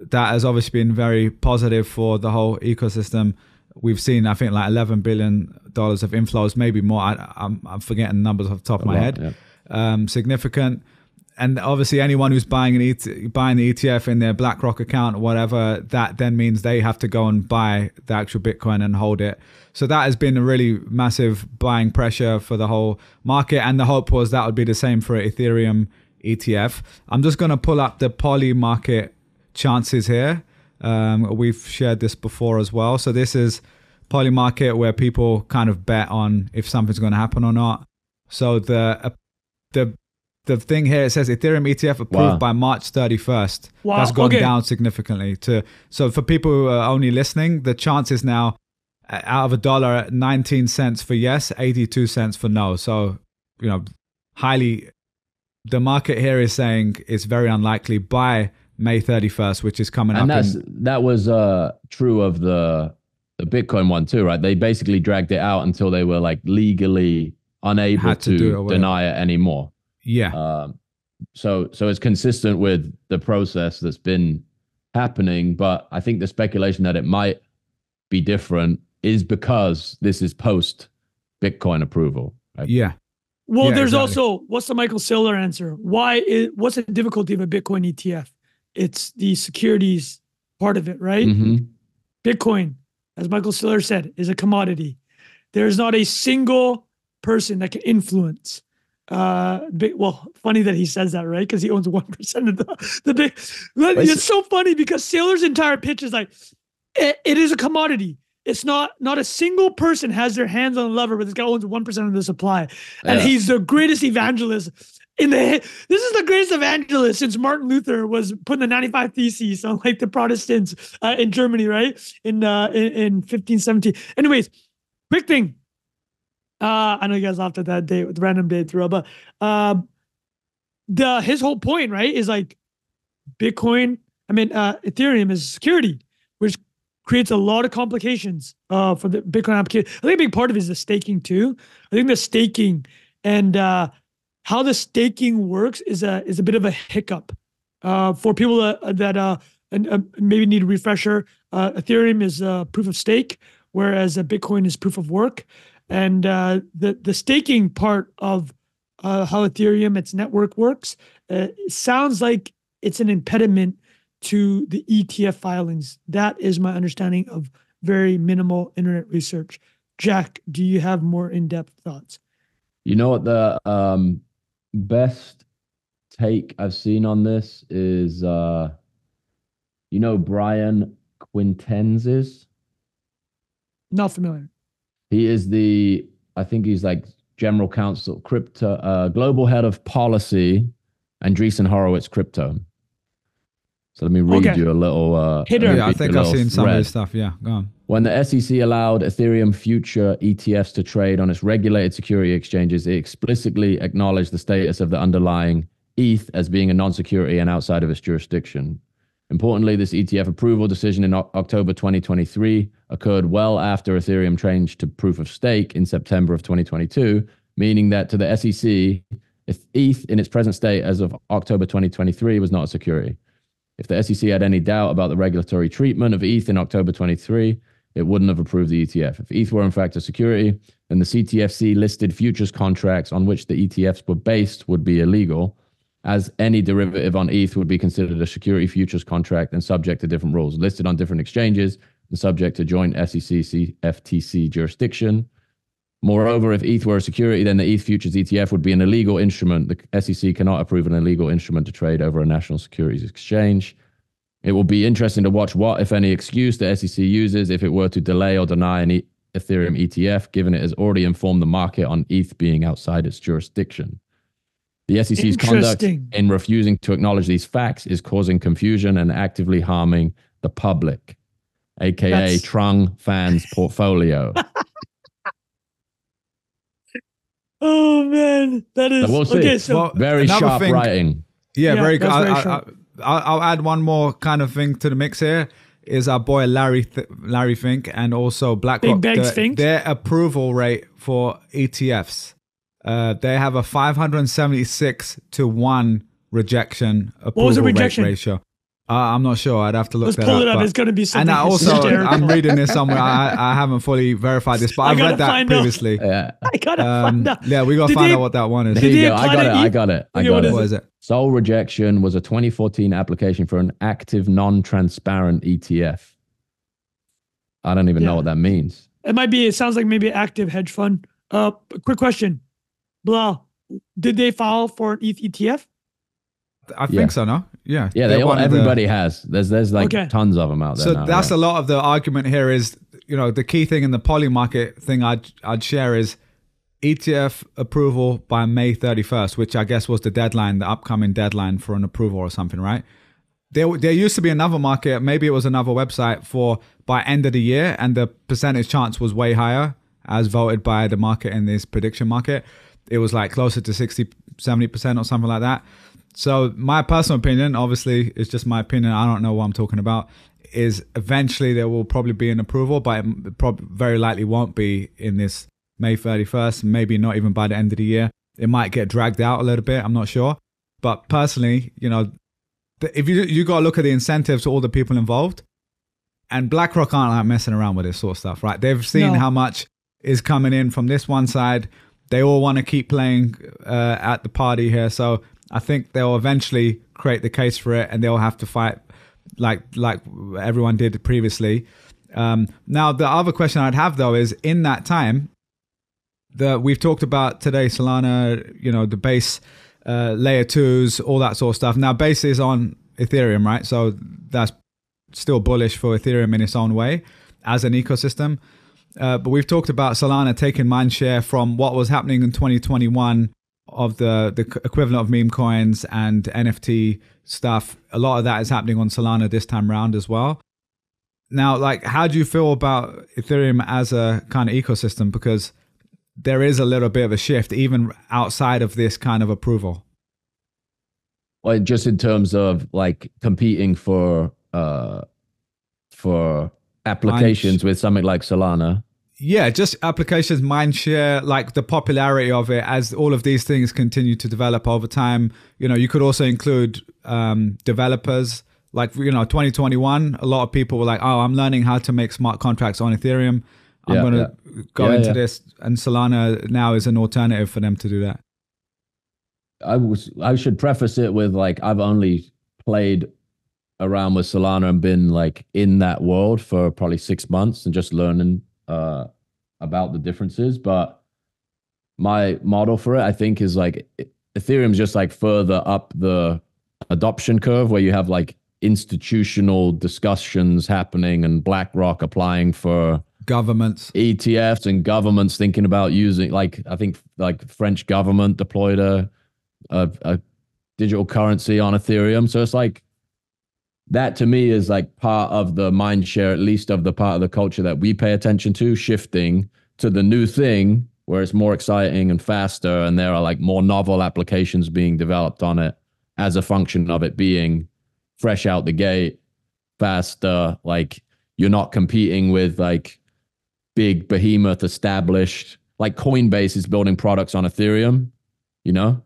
[SPEAKER 1] That has obviously been very positive for the whole ecosystem. We've seen, I think, like eleven billion dollars of inflows, maybe more. I, am I'm forgetting numbers off the top of my lot, head. Yeah. Um, significant, and obviously anyone who's buying an ET, buying the ETF in their BlackRock account or whatever, that then means they have to go and buy the actual Bitcoin and hold it. So that has been a really massive buying pressure for the whole market, and the hope was that would be the same for Ethereum ETF. I'm just going to pull up the Polymarket chances here. Um, we've shared this before as well. So this is Polymarket where people kind of bet on if something's going to happen or not. So the the the thing here it says Ethereum ETF approved wow. by March 31st. Wow. That's gone okay. down significantly. To so for people who are only listening, the chances now uh, out of a dollar, 19 cents for yes, 82 cents for no. So you know, highly the market here is saying it's very unlikely by May 31st, which is coming
[SPEAKER 3] and
[SPEAKER 1] up.
[SPEAKER 3] And that's in, that was uh, true of the the Bitcoin one too, right? They basically dragged it out until they were like legally unable to, to it deny it anymore.
[SPEAKER 1] Yeah.
[SPEAKER 3] Um, so so it's consistent with the process that's been happening. But I think the speculation that it might be different is because this is post Bitcoin approval. Right?
[SPEAKER 1] Yeah.
[SPEAKER 2] Well,
[SPEAKER 1] Yeah,
[SPEAKER 2] there's
[SPEAKER 1] exactly.
[SPEAKER 2] also what's the Michael Saylor answer? Why is what's the difficulty of a Bitcoin ETF? It's the securities part of it, right?
[SPEAKER 3] Mhm.
[SPEAKER 2] Bitcoin, as Michael Saylor said, is a commodity. There's not a single person that can influence. Uh, big, well, funny that he says that, right? Because he owns one percent of the the big. It's so funny because Saylor's entire pitch is like, it, it is a commodity. It's not not a single person has their hands on the lever, but this guy owns one percent of the supply, and
[SPEAKER 3] Yeah.
[SPEAKER 2] he's the greatest evangelist in the. This is the greatest evangelist since Martin Luther was putting the ninety five theses on like the Protestants uh, in Germany, right? In uh in, in fifteen seventeen. Anyways, quick thing. Uh, I know you guys laughed at that day with random day throw, but um, the his whole point, right, is like Bitcoin. I mean, uh, Ethereum is security, which creates a lot of complications uh, for the Bitcoin application. I think a big part of it is the staking too. I think the staking and uh, how the staking works is a is a bit of a hiccup uh, for people that, that uh, and, uh, maybe need a refresher. Uh, Ethereum is uh, proof of stake, whereas uh, Bitcoin is proof of work. And uh, the the staking part of uh, how Ethereum its network works uh, sounds like it's an impediment to the ETF filings. That is my understanding of very minimal internet research. Jack, do you have more in depth thoughts?
[SPEAKER 3] You know what the um, best take I've seen on this is uh, you know Brian Quintenz is?
[SPEAKER 2] Not familiar.
[SPEAKER 3] He is the I think he's like general counsel crypto uh, global head of policy Andreessen Horowitz crypto. So let me read
[SPEAKER 2] Okay.
[SPEAKER 3] you a little uh
[SPEAKER 2] Hit
[SPEAKER 3] let
[SPEAKER 2] her.
[SPEAKER 3] me
[SPEAKER 1] Yeah, I think I've
[SPEAKER 3] little
[SPEAKER 1] seen some of
[SPEAKER 3] thread.
[SPEAKER 1] this stuff. Yeah, go on.
[SPEAKER 3] When the SEC allowed Ethereum future ETFs to trade on its regulated security exchanges, it explicitly acknowledged the status of the underlying ETH as being a non security and outside of its jurisdiction. Importantly, this ETF approval decision in October 2023 occurred well after Ethereum changed to proof of stake in September of 2022, meaning that to the SEC, if ETH in its present state as of October 2023 was not a security. If the SEC had any doubt about the regulatory treatment of ETH in October 23, it wouldn't have approved the ETF. If ETH were in fact a security, then the CFTC listed futures contracts on which the ETFs were based would be illegal, as any derivative on ETH would be considered a security futures contract and subject to different rules, listed on different exchanges and subject to joint SEC FTC jurisdiction. Moreover, if ETH were a security, then the ETH futures ETF would be an illegal instrument. The SEC cannot approve an illegal instrument to trade over a national securities exchange. It will be interesting to watch what, if any, excuse the SEC uses if it were to delay or deny an Ethereum ETF, given it has already informed the market on ETH being outside its jurisdiction. The SEC's conduct in refusing to acknowledge these facts is causing confusion and actively harming the public, aka
[SPEAKER 2] That's-
[SPEAKER 3] Trung Phan's portfolio.
[SPEAKER 2] Oh man, that is
[SPEAKER 3] So we'll see.
[SPEAKER 2] okay. So
[SPEAKER 1] Well,
[SPEAKER 3] Very
[SPEAKER 1] Another
[SPEAKER 3] sharp
[SPEAKER 1] thing-
[SPEAKER 3] writing.
[SPEAKER 1] Yeah,
[SPEAKER 2] Yeah,
[SPEAKER 1] very good. I,
[SPEAKER 2] very
[SPEAKER 1] I,
[SPEAKER 2] sharp.
[SPEAKER 1] I, I'll add one more kind of thing to the mix here. Is our boy Larry Th- Larry Fink and also BlackRock.
[SPEAKER 2] Big Banks
[SPEAKER 1] their,
[SPEAKER 2] Fink?
[SPEAKER 1] their approval rate for ETFs. Uh, they have a 576 to one rejection approval
[SPEAKER 2] was the
[SPEAKER 1] rate
[SPEAKER 2] rejection?
[SPEAKER 1] ratio. Uh, I'm not sure. I'd have to look
[SPEAKER 2] let's
[SPEAKER 1] that
[SPEAKER 2] pull
[SPEAKER 1] up.
[SPEAKER 2] it up.
[SPEAKER 1] but-
[SPEAKER 2] It's going to be something.
[SPEAKER 1] and I also,
[SPEAKER 2] hysterical.
[SPEAKER 1] I'm reading this somewhere. I, I haven't fully verified this, but
[SPEAKER 2] I
[SPEAKER 1] I've read that
[SPEAKER 2] find out.
[SPEAKER 1] previously.
[SPEAKER 3] Yeah.
[SPEAKER 2] I gotta
[SPEAKER 1] Um,
[SPEAKER 2] find out.
[SPEAKER 1] yeah, we gotta
[SPEAKER 2] Did
[SPEAKER 1] find
[SPEAKER 2] they-
[SPEAKER 1] out what that one is.
[SPEAKER 3] There
[SPEAKER 2] Did
[SPEAKER 3] you go. I got it. I got it. I
[SPEAKER 2] Okay,
[SPEAKER 3] got
[SPEAKER 2] what
[SPEAKER 3] it.
[SPEAKER 2] is
[SPEAKER 1] What is it?
[SPEAKER 3] Sole rejection was a 2014 application for an active non-transparent ETF. I don't even
[SPEAKER 2] Yeah.
[SPEAKER 3] know what that means.
[SPEAKER 2] It might be. It sounds like maybe active hedge fund. Uh, quick question, Blah. Did they file for an ETH ETF?
[SPEAKER 1] I
[SPEAKER 3] Yeah.
[SPEAKER 1] think so. No, yeah,
[SPEAKER 3] Yeah,
[SPEAKER 1] They're
[SPEAKER 3] all,
[SPEAKER 1] one of the-
[SPEAKER 3] everybody has. There's there's like
[SPEAKER 2] Okay.
[SPEAKER 3] tons of them out there.
[SPEAKER 1] So
[SPEAKER 3] now,
[SPEAKER 1] that's
[SPEAKER 3] yeah.
[SPEAKER 1] a lot of the argument here. Is you know the key thing in the Polymarket thing I'd I'd share is ETF approval by May 31st, which I guess was the deadline, the upcoming deadline for an approval or something, right? There, there used to be another market, maybe it was another website for by end of the year, and the percentage chance was way higher as voted by the market in this prediction market. It was like closer to 60, 70% or something like that. So my personal opinion, obviously, it's just my opinion. I don't know what I'm talking about. Is eventually there will probably be an approval, but it probably very likely won't be in this May 31st. Maybe not even by the end of the year. It might get dragged out a little bit. I'm not sure. But personally, you know, if you you got to look at the incentives to all the people involved, and BlackRock aren't like messing around with this sort of stuff, right? They've seen
[SPEAKER 2] No.
[SPEAKER 1] how much is coming in from this one side. They all want to keep playing uh, at the party here, so I think they'll eventually create the case for it, and they'll have to fight like like everyone did previously. Um, now, the other question I'd have though is in that time, that we've talked about today Solana, you know, the base uh, layer twos, all that sort of stuff. Now, base is on Ethereum, right? So that's still bullish for Ethereum in its own way as an ecosystem. Uh, but we've talked about Solana taking mind share from what was happening in 2021 of the the equivalent of meme coins and NFT stuff. A lot of that is happening on Solana this time round as well. Now, like, how do you feel about Ethereum as a kind of ecosystem? Because there is a little bit of a shift, even outside of this kind of approval.
[SPEAKER 3] Well, just in terms of like competing for uh for applications with something like Solana.
[SPEAKER 1] Yeah, just applications, mindshare, like the popularity of it as all of these things continue to develop over time. You know, you could also include um, developers. Like, you know, 2021, a lot of people were like, oh, I'm learning how to make smart contracts on Ethereum. I'm
[SPEAKER 3] Yeah,
[SPEAKER 1] going to go
[SPEAKER 3] Yeah,
[SPEAKER 1] into
[SPEAKER 3] yeah.
[SPEAKER 1] this. And Solana now is an alternative for them to do that.
[SPEAKER 3] I was I should preface it with like I've only played around with Solana and been like in that world for probably six months and just learning uh about the differences. But my model for it, I think, is like Ethereum's just like further up the adoption curve where you have like institutional discussions happening and BlackRock applying for
[SPEAKER 1] Governments.
[SPEAKER 3] ETFs and governments thinking about using like I think like French government deployed a a, a digital currency on Ethereum. So it's like that to me is like part of the mind share, at least of the part of the culture that we pay attention to, shifting to the new thing where it's more exciting and faster, and there are like more novel applications being developed on it as a function of it being fresh out the gate, faster. Like you're not competing with like big behemoth established like Coinbase is building products on Ethereum, you know,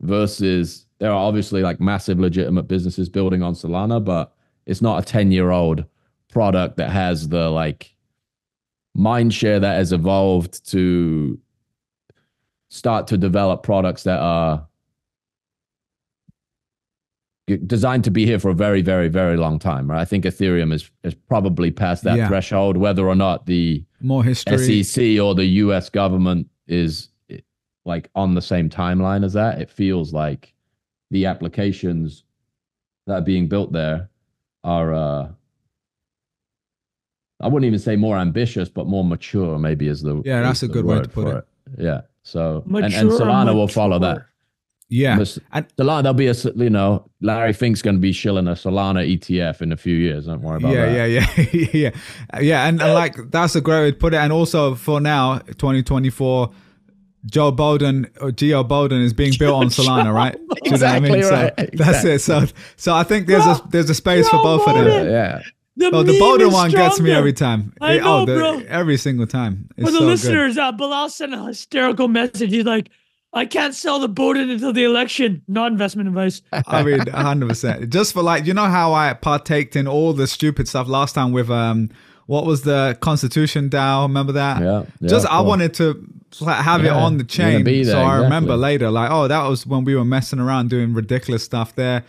[SPEAKER 3] versus there are obviously like massive legitimate businesses building on Solana, but it's not a 10 year old product that has the like mind share that has evolved to start to develop products that are designed to be here for a very, very, very long time. Right? I think Ethereum is is probably past that
[SPEAKER 1] Yeah.
[SPEAKER 3] threshold, whether or not the
[SPEAKER 1] More history.
[SPEAKER 3] SEC or the US government is like on the same timeline as that. It feels like the applications that are being built there are uh I wouldn't even say more ambitious, but more mature, maybe is the
[SPEAKER 1] Yeah, that's a good way to
[SPEAKER 3] word
[SPEAKER 1] put
[SPEAKER 3] for
[SPEAKER 1] it.
[SPEAKER 3] Yeah. So and,
[SPEAKER 2] Mature
[SPEAKER 3] and
[SPEAKER 2] or
[SPEAKER 3] Solana will follow that.
[SPEAKER 1] Yeah.
[SPEAKER 3] But
[SPEAKER 1] And
[SPEAKER 3] Solana, there'll be a you know Larry Fink's going to be shilling a Solana ETF in a few years. Don't worry about
[SPEAKER 1] yeah,
[SPEAKER 3] that.
[SPEAKER 1] yeah, yeah, yeah, yeah, and, and like that's a great way to put it. And also for now, 2024, Joe Biden or Jeo Boden is being built on Solana, right? Do you know what I mean?
[SPEAKER 3] Exactly
[SPEAKER 1] So
[SPEAKER 3] right,
[SPEAKER 1] That's it. So, so I think there's a there's a space for
[SPEAKER 2] Bro,
[SPEAKER 1] both of them.
[SPEAKER 3] Yeah.
[SPEAKER 2] The,
[SPEAKER 1] Oh, the
[SPEAKER 2] meme
[SPEAKER 1] Biden
[SPEAKER 2] is
[SPEAKER 1] one gets me every time.
[SPEAKER 2] I
[SPEAKER 1] It-
[SPEAKER 2] know,
[SPEAKER 1] oh, the-
[SPEAKER 2] bro.
[SPEAKER 1] every single time. It's
[SPEAKER 2] For the
[SPEAKER 1] so good.
[SPEAKER 2] listeners, uh, Bilal sent a hysterical message. He's like, I can't sell the Boden until the election. Not investment advice.
[SPEAKER 1] I mean, hundred percent. Just for like, you know how I partaked in all the stupid stuff last time with um, what was the Constitution DAO? Remember that?
[SPEAKER 3] Yeah, yeah,
[SPEAKER 1] Just I
[SPEAKER 3] course.
[SPEAKER 1] wanted to like, have it on the chain,
[SPEAKER 3] be there,
[SPEAKER 1] so I remember later, like, oh, that was when we were messing around doing ridiculous stuff there.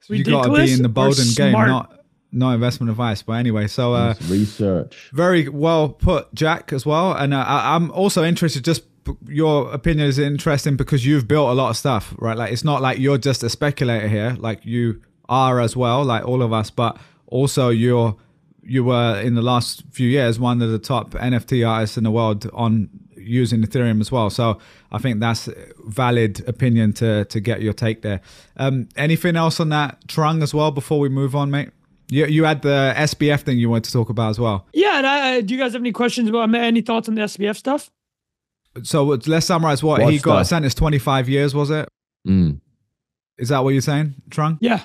[SPEAKER 1] So you got to be in the
[SPEAKER 2] or
[SPEAKER 1] Boden game, not no investment advice. But anyway, so uh,
[SPEAKER 3] It's research.
[SPEAKER 1] very well put, Jack, as well. And uh, I, I'm also interested. Just your opinion is interesting because you've built a lot of stuff, right? Like it's not like you're just a speculator here, like you are as well, like all of us. But also, you're you were in the last few years one of the top NFT artists in the world on using Ethereum as well. So I think that's valid opinion to to get your take there. Um, anything else on that Trung as well before we move on, mate? You you had the SBF thing you wanted to talk about as well.
[SPEAKER 2] Yeah, and I, I- do you guys have any questions about any thoughts on the SBF stuff?
[SPEAKER 1] So let's summarize what,
[SPEAKER 3] What
[SPEAKER 1] he got
[SPEAKER 3] stuff?
[SPEAKER 1] sentenced 25 years, was it?
[SPEAKER 3] Mm.
[SPEAKER 1] Is that what you're saying, Trung?
[SPEAKER 2] Yeah,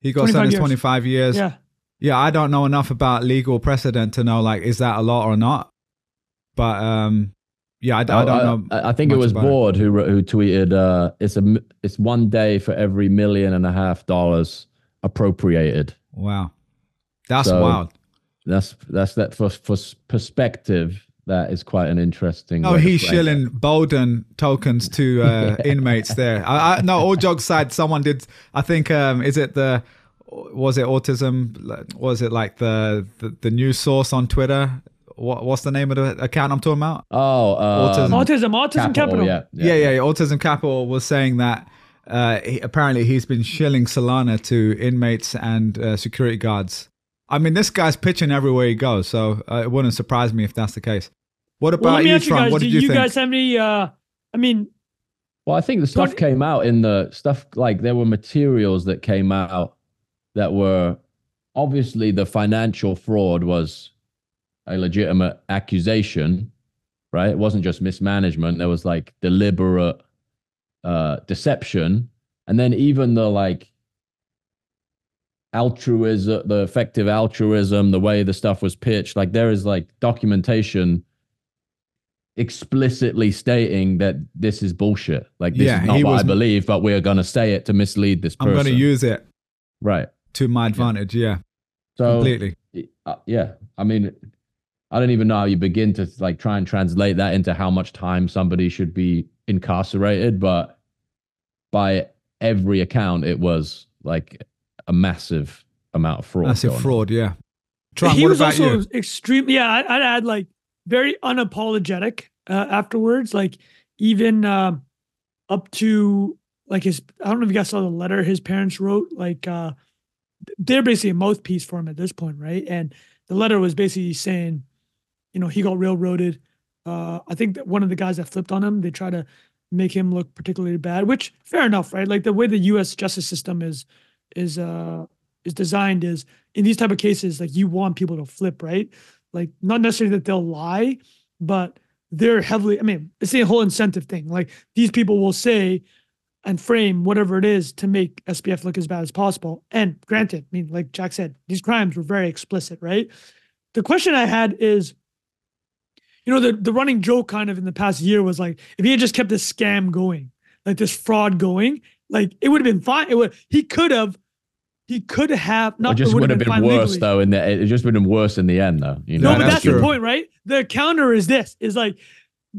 [SPEAKER 1] He got
[SPEAKER 2] 25
[SPEAKER 1] sentenced
[SPEAKER 2] years.
[SPEAKER 1] 25 years.
[SPEAKER 2] yeah.
[SPEAKER 1] Yeah, I don't know enough about legal precedent to know like is that a lot or not. But um Yeah, I, I don't know.
[SPEAKER 3] I, I think it was
[SPEAKER 1] about it.
[SPEAKER 3] Board who who tweeted, uh, "It's a it's one day for every million and a half dollars appropriated."
[SPEAKER 1] Wow, that's
[SPEAKER 3] So-
[SPEAKER 1] wild.
[SPEAKER 3] That's that's that for for perspective. That is quite an interesting.
[SPEAKER 1] Oh, he's shilling Boden tokens to uh, inmates there. I, I, no, all jokes aside, someone did. I think um, is it the was it autism? Was it like the the, the news source on Twitter? What, what's the name of the account I'm talking about?
[SPEAKER 3] Oh, uh,
[SPEAKER 1] Autism.
[SPEAKER 2] Autism, autism capital.
[SPEAKER 3] Yeah,
[SPEAKER 1] Yeah, yeah, yeah. Autism Capital was saying that uh, he, apparently he's been shilling Solana to inmates and uh, security guards. I mean, this guy's pitching everywhere he goes, so uh, it wouldn't surprise me if that's the case. What
[SPEAKER 2] Well,
[SPEAKER 1] about
[SPEAKER 2] let me
[SPEAKER 1] you,
[SPEAKER 2] ask you
[SPEAKER 1] Trung?
[SPEAKER 2] guys:
[SPEAKER 1] What did
[SPEAKER 2] you,
[SPEAKER 1] you, think?
[SPEAKER 2] guys have any? Uh, I mean,
[SPEAKER 3] Well, I think the stuff
[SPEAKER 2] But-
[SPEAKER 3] came out in the stuff like there were materials that came out that were obviously the financial fraud was a legitimate accusation, right? It wasn't just mismanagement. There was like deliberate uh, deception, and then even the like altruism, the effective altruism, the way the stuff was pitched, like there is like documentation explicitly stating that this is bullshit. Like this
[SPEAKER 1] Yeah,
[SPEAKER 3] is not what
[SPEAKER 1] was-
[SPEAKER 3] I believe, but we are going to say it to mislead this person.
[SPEAKER 1] I'm going to use it
[SPEAKER 3] right.
[SPEAKER 1] to my advantage. Yeah,
[SPEAKER 3] So
[SPEAKER 1] completely.
[SPEAKER 3] uh, yeah, I mean, I don't even know how you begin to like try and translate that into how much time somebody should be incarcerated, but by every account, it was like a massive amount of fraud.
[SPEAKER 1] Massive
[SPEAKER 3] going on.
[SPEAKER 1] fraud. Yeah. Trung,
[SPEAKER 2] he
[SPEAKER 1] what
[SPEAKER 2] was
[SPEAKER 1] about
[SPEAKER 2] also
[SPEAKER 1] you?
[SPEAKER 2] extreme. Yeah, I'd, I'd add like very unapologetic uh, afterwards. Like even um up to like his. I don't know if you guys saw the letter his parents wrote. Like uh they're basically a mouthpiece for him at this point, right? And the letter was basically saying, you know, he got railroaded. Uh, I think that one of the guys that flipped on him, they try to make him look particularly bad, which fair enough, right? Like the way the U.S. justice system is is uh is designed is in these type of cases, like you want people to flip, right? Like not necessarily that they'll lie, but they're heavily. I mean, it's the whole incentive thing. Like these people will say and frame whatever it is to make SBF look as bad as possible. And granted, I mean, like Jack said, these crimes were very explicit, right? The question I had is, you know, the the running joke kind of in the past year was like, if he had just kept this scam going, like this fraud going, like it would have been fine. It would he could have he could have
[SPEAKER 3] It
[SPEAKER 2] not
[SPEAKER 3] just
[SPEAKER 2] it
[SPEAKER 3] would have been
[SPEAKER 2] fine
[SPEAKER 3] worse
[SPEAKER 2] legally.
[SPEAKER 3] though. In the, it just would have been worse in the end though. You know,
[SPEAKER 2] No, but
[SPEAKER 1] that's
[SPEAKER 2] that's the point, right? The counter is this: is like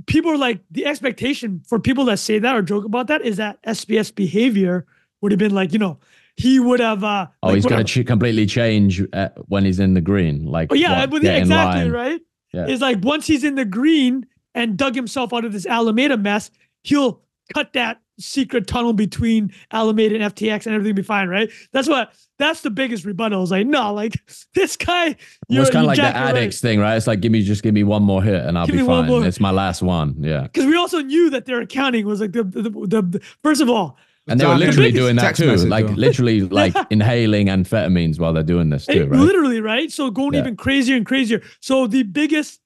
[SPEAKER 2] people are like the expectation for people that say that or joke about that is that SBS behavior would have been like, you know, he would have. uh
[SPEAKER 3] Oh,
[SPEAKER 2] like,
[SPEAKER 3] he's going to ch- completely change uh, when he's in the green. Like,
[SPEAKER 2] Oh yeah,
[SPEAKER 3] what,
[SPEAKER 2] but exactly right.
[SPEAKER 3] Yeah.
[SPEAKER 2] Is like once he's in the green and dug himself out of this Alameda mess, he'll cut that secret tunnel between Alameda and FTX and everything be fine, right? That's what that's the biggest rebuttal. Is like, no, like this guy,
[SPEAKER 3] Well, it's kind of like the
[SPEAKER 2] Jack, you're right.
[SPEAKER 3] addicts thing, right? It's like, give me just give me one more hit and I'll
[SPEAKER 2] Give
[SPEAKER 3] be fine. It's my last one. Yeah.
[SPEAKER 2] because we also knew that their accounting was like the the, the, the first of all
[SPEAKER 3] And they were literally doing that too,
[SPEAKER 1] message,
[SPEAKER 3] like
[SPEAKER 1] though.
[SPEAKER 3] literally like inhaling amphetamines while they're doing this too, right?
[SPEAKER 2] literally right so going
[SPEAKER 3] Yeah.
[SPEAKER 2] even crazier and crazier so the biggest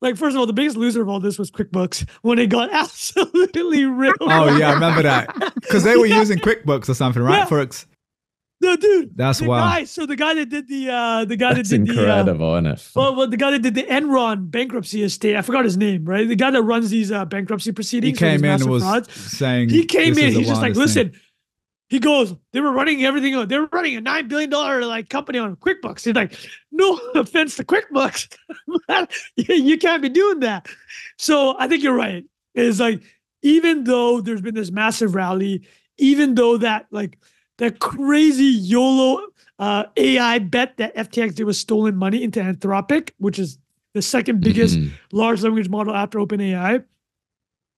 [SPEAKER 2] like first of all the biggest loser of all this was quickbooks when it got absolutely real
[SPEAKER 1] Oh yeah, I remember that because they were using QuickBooks or something, right?
[SPEAKER 2] Yeah.
[SPEAKER 1] For ex-
[SPEAKER 2] no dude
[SPEAKER 1] That's
[SPEAKER 2] the
[SPEAKER 1] wild.
[SPEAKER 2] guy so the guy that did the uh the guy
[SPEAKER 3] That's
[SPEAKER 2] that did the uh,
[SPEAKER 3] incredible, isn't it?
[SPEAKER 2] well, well, the guy that did the Enron bankruptcy estate, I forgot his name, right? The guy that runs these uh, bankruptcy proceedings. He
[SPEAKER 1] came in and was
[SPEAKER 2] frauds.
[SPEAKER 1] saying
[SPEAKER 2] he came in
[SPEAKER 1] is
[SPEAKER 2] he's just like
[SPEAKER 1] wildest thing.
[SPEAKER 2] listen he goes they were running everything they were running a nine billion dollar like company on quickbooks he's like no offense to quickbooks you, you can't be doing that so i think you're right it's like even though there's been this massive rally even though that like that crazy yolo uh, ai bet that ftx did was stolen money into anthropic which is the second biggest
[SPEAKER 3] Mhm.
[SPEAKER 2] large language model after OpenAI.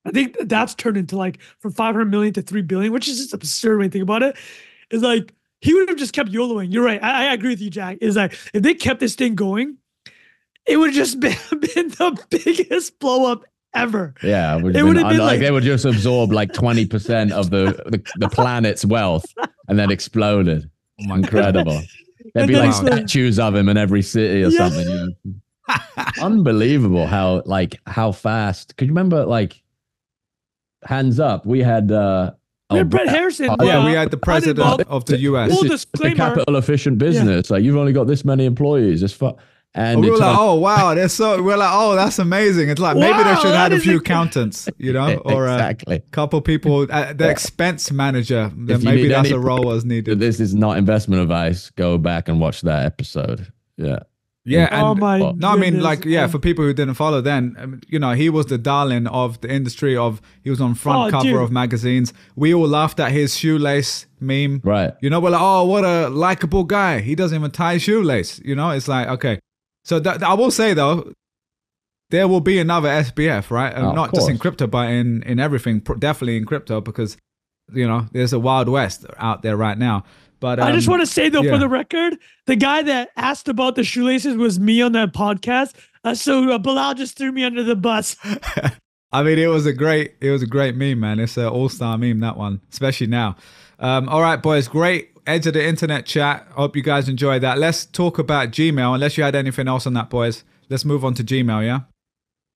[SPEAKER 2] I think that's turned into like from 500 million to 3 billion, which is just absurd when you think about it. It's like he would have just kept YOLOing. You're right. I, I agree with you, Jack. Is like if they kept this thing going, it would have just been, been the biggest blow up ever.
[SPEAKER 3] Yeah, it would have been,
[SPEAKER 2] been
[SPEAKER 3] like,
[SPEAKER 2] like-
[SPEAKER 3] they would just absorb like twenty percent of the, the the planet's wealth and then exploded.
[SPEAKER 1] Oh.
[SPEAKER 3] Incredible. There'd be like statues of him in every city or
[SPEAKER 2] Yeah.
[SPEAKER 3] something. you know? Unbelievable how like how fast. Could you remember like hands up? We had uh
[SPEAKER 2] We
[SPEAKER 3] oh,
[SPEAKER 2] had Brett
[SPEAKER 3] Brett-
[SPEAKER 2] Harrison.
[SPEAKER 3] oh,
[SPEAKER 1] yeah,
[SPEAKER 2] uh,
[SPEAKER 1] we had the president of the US.
[SPEAKER 2] Full
[SPEAKER 3] this is the capital efficient business. Like you've only got this many employees. It's fu- And
[SPEAKER 1] we
[SPEAKER 3] it
[SPEAKER 1] were like, oh wow, they're so. We're like, oh, that's amazing. It's like maybe they should have had a few
[SPEAKER 2] a-
[SPEAKER 1] accountants, you know, or a couple people. Uh, the expense manager. Then maybe that's
[SPEAKER 3] any
[SPEAKER 1] a role was needed.
[SPEAKER 3] This is not investment advice. Go back and watch that episode. Yeah.
[SPEAKER 1] Yeah, and
[SPEAKER 2] oh my!
[SPEAKER 3] well,
[SPEAKER 1] No, I mean, like, yeah,
[SPEAKER 2] Oh.
[SPEAKER 1] for people who didn't follow then, um, you know, he was the darling of the industry of, he was on front
[SPEAKER 2] Oh,
[SPEAKER 1] cover
[SPEAKER 2] dude.
[SPEAKER 1] of magazines. We all laughed at his shoelace meme.
[SPEAKER 3] Right.
[SPEAKER 1] You know, we're like, oh, what a likable guy. He doesn't even tie shoelace. You know, it's like, okay. So that, I will say, though, there will be another SBF, right? And
[SPEAKER 3] Oh,
[SPEAKER 1] not just in crypto, but in, in everything, definitely in crypto, because, you know, there's a Wild West out there right now. But
[SPEAKER 2] I just
[SPEAKER 1] um,
[SPEAKER 2] want to say though,
[SPEAKER 1] yeah.
[SPEAKER 2] for the record, the guy that asked about the shoelaces was me on that podcast. Uh, so uh, Bilal just threw me under the bus.
[SPEAKER 1] I mean, it was a great, it was a great meme, man. It's an all-star meme that one, especially now. Um, all right, boys, great edge of the internet chat. Hope you guys enjoyed that. Let's talk about Gmail. Unless you had anything else on that, boys. Let's move on to Gmail. Yeah.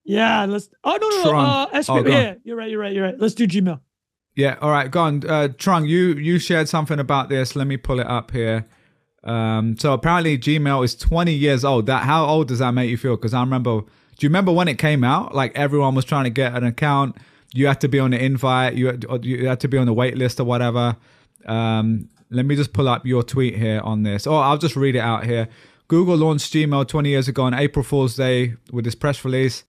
[SPEAKER 2] Yeah, let's. Oh no, no, no.
[SPEAKER 1] Trung.
[SPEAKER 2] Uh,
[SPEAKER 1] Oh,
[SPEAKER 2] SB,
[SPEAKER 1] go on.
[SPEAKER 2] yeah, you're right. You're right. You're right. Let's do Gmail.
[SPEAKER 1] Yeah. All right. Go on, uh, Trung. You you shared something about this. Let me pull it up here. Um, so apparently Gmail is 20 years old. That how old does that make you feel? Because I remember. Do you remember when it came out? Like everyone was trying to get an account. You had to be on the invite. You had, you had to be on the wait list or whatever. Um, let me just pull up your tweet here on this. Oh, I'll just read it out here. Google launched Gmail 20 years ago on April Fool's Day with this press release.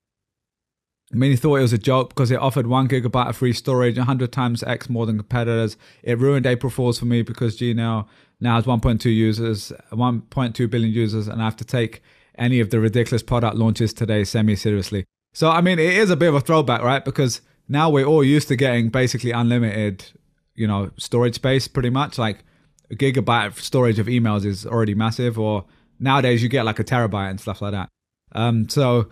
[SPEAKER 1] Many thought it was a joke because it offered one gigabyte of free storage, 100 times X more than competitors. It ruined April Fools for me because Gmail now has 1.2 users, 1.2 billion users, and I have to take any of the ridiculous product launches today semi seriously. So, I mean, it is a bit of a throwback, right? Because now we're all used to getting basically unlimited, you know, storage space pretty much. Like a gigabyte of storage of emails is already massive, or nowadays you get like a terabyte and stuff like that. Um, so,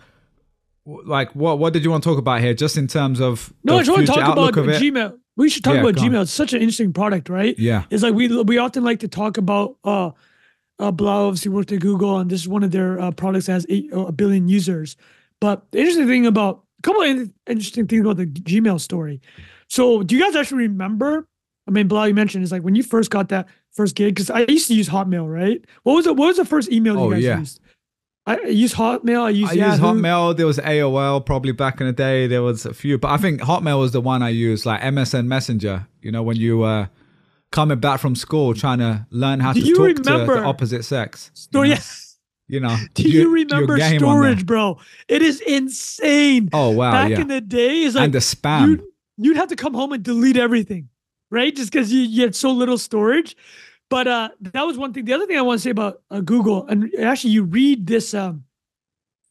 [SPEAKER 1] like, what what did you want to talk about here? Just in terms of
[SPEAKER 2] No, I just want to talk about
[SPEAKER 1] outlook of it?
[SPEAKER 2] Gmail. We should talk
[SPEAKER 1] Yeah,
[SPEAKER 2] about
[SPEAKER 1] go on.
[SPEAKER 2] Gmail. It's such an interesting product, right?
[SPEAKER 1] Yeah,
[SPEAKER 2] It's like we we often like to talk about uh uh Bilal obviously worked at Google and this is one of their uh, products that has eight, uh, a billion users. But the interesting thing about a couple of in- interesting things about the Gmail story. So do you guys actually remember? I mean, Bilal, you mentioned is like when you first got that first gig because I used to use Hotmail, right? What was it? What was the first email
[SPEAKER 1] Oh,
[SPEAKER 2] you guys
[SPEAKER 1] yeah.
[SPEAKER 2] used? I I used Hotmail. I used
[SPEAKER 1] I
[SPEAKER 2] Yahoo.
[SPEAKER 1] used Hotmail. There was AOL probably back in the day. There was a few, but I think Hotmail was the one I used, like MSN Messenger. You know, when you uh coming back from school trying to learn how
[SPEAKER 2] Do
[SPEAKER 1] to
[SPEAKER 2] you
[SPEAKER 1] talk to the opposite sex. you
[SPEAKER 2] Story.
[SPEAKER 1] know? You know,
[SPEAKER 2] Do
[SPEAKER 1] you-
[SPEAKER 2] you remember storage, bro? It is insane.
[SPEAKER 1] Oh wow,
[SPEAKER 2] Back
[SPEAKER 1] yeah,
[SPEAKER 2] in the day, is like
[SPEAKER 1] and the spam.
[SPEAKER 2] you'd, you'd have to come home and delete everything, right? Just because you, you had so little storage. But uh, that was one thing. The other thing I want to say about uh, Google, and actually, you read this, um,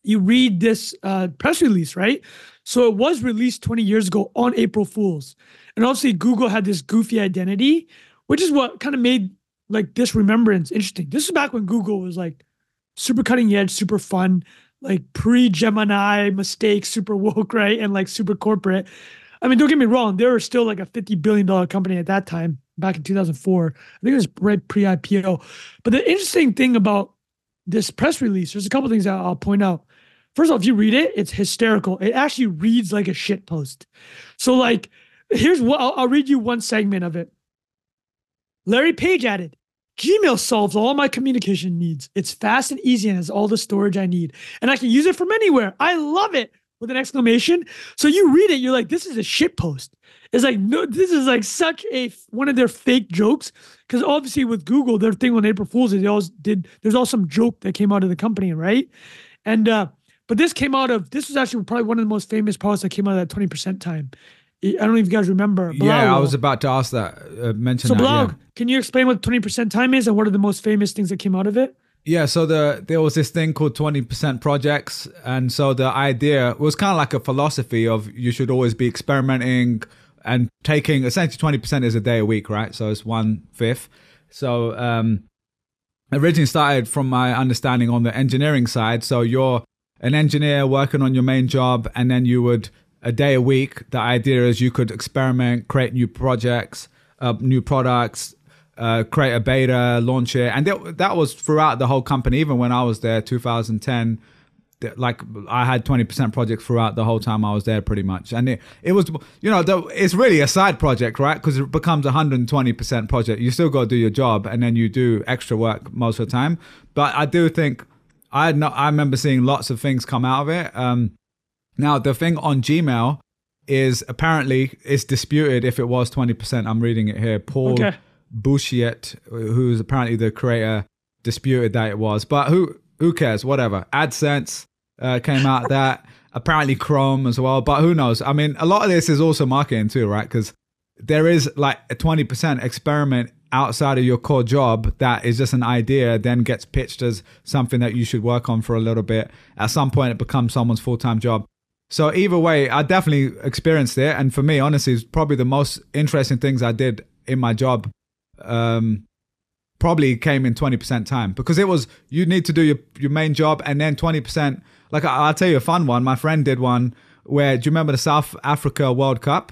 [SPEAKER 2] you read this uh, press release, right? So it was released 20 years ago on April Fools, and obviously Google had this goofy identity, which is what kind of made like this remembrance interesting. This is back when Google was like super cutting edge, super fun, like pre Gemini mistake, super woke, right? And like super corporate. I mean, don't get me wrong, they were still like a $50 billion company at that time, back in 2004. I think it was right pre IPO. But the interesting thing about this press release, there's a couple things I'll point out. First of all, if you read it, it's hysterical. It actually reads like a shit post. So, like, here's what I'll, I'll read you one segment of it. Larry Page added, Gmail solves all my communication needs. It's fast and easy and has all the storage I need. And I can use it from anywhere. I love it with an exclamation. So you read it, you're like, this is a shit post. It's like, no, this is like such a one of their fake jokes. Because obviously with Google, their thing on April Fools is they always did, there's all some joke that came out of the company, right? And uh, but this came out of this was actually probably one of the most famous posts that came out of that 20% time. I don't know if you guys remember.
[SPEAKER 1] yeah, I was about to ask that. Uh, mention
[SPEAKER 2] So,
[SPEAKER 1] that. Yeah.
[SPEAKER 2] can you explain what 20% time is and what are the most famous things that came out of it?
[SPEAKER 1] Yeah, so the there was this thing called twenty percent projects, and so the idea was kind of like a philosophy of you should always be experimenting and taking essentially twenty percent is a day a week, right? So it's one fifth. So um, originally started from my understanding on the engineering side. So you're an engineer working on your main job, and then you would a day a week. The idea is you could experiment, create new projects, uh, new products, uh, create a beta, launch it, and that, that was throughout the whole company. Even when I was there, 2010, th- like I had 20% projects throughout the whole time I was there, pretty much. And it, it was, you know, the, it's really a side project, right? Because it becomes 120% project. You still got to do your job, and then you do extra work most of the time. But I do think I had not, I remember seeing lots of things come out of it. Um, now the thing on Gmail is apparently it's disputed if it was 20%. I'm reading it here. Paul
[SPEAKER 2] Okay.
[SPEAKER 1] Buchheit, who's apparently the creator, disputed that it was. But who who cares? Whatever. AdSense uh, came out that. Apparently Chrome as well. But who knows? I mean, a lot of this is also marketing too, right? Because there is like a 20% experiment outside of your core job that is just an idea, then gets pitched as something that you should work on for a little bit. At some point, it becomes someone's full time job. So either way, I definitely experienced it, and for me, honestly, it's probably the most interesting things I did in my job. Um, probably came in 20% time because it was you need to do your, your main job and then 20% like I, i'll tell you a fun one my friend did one where do you remember the south africa world cup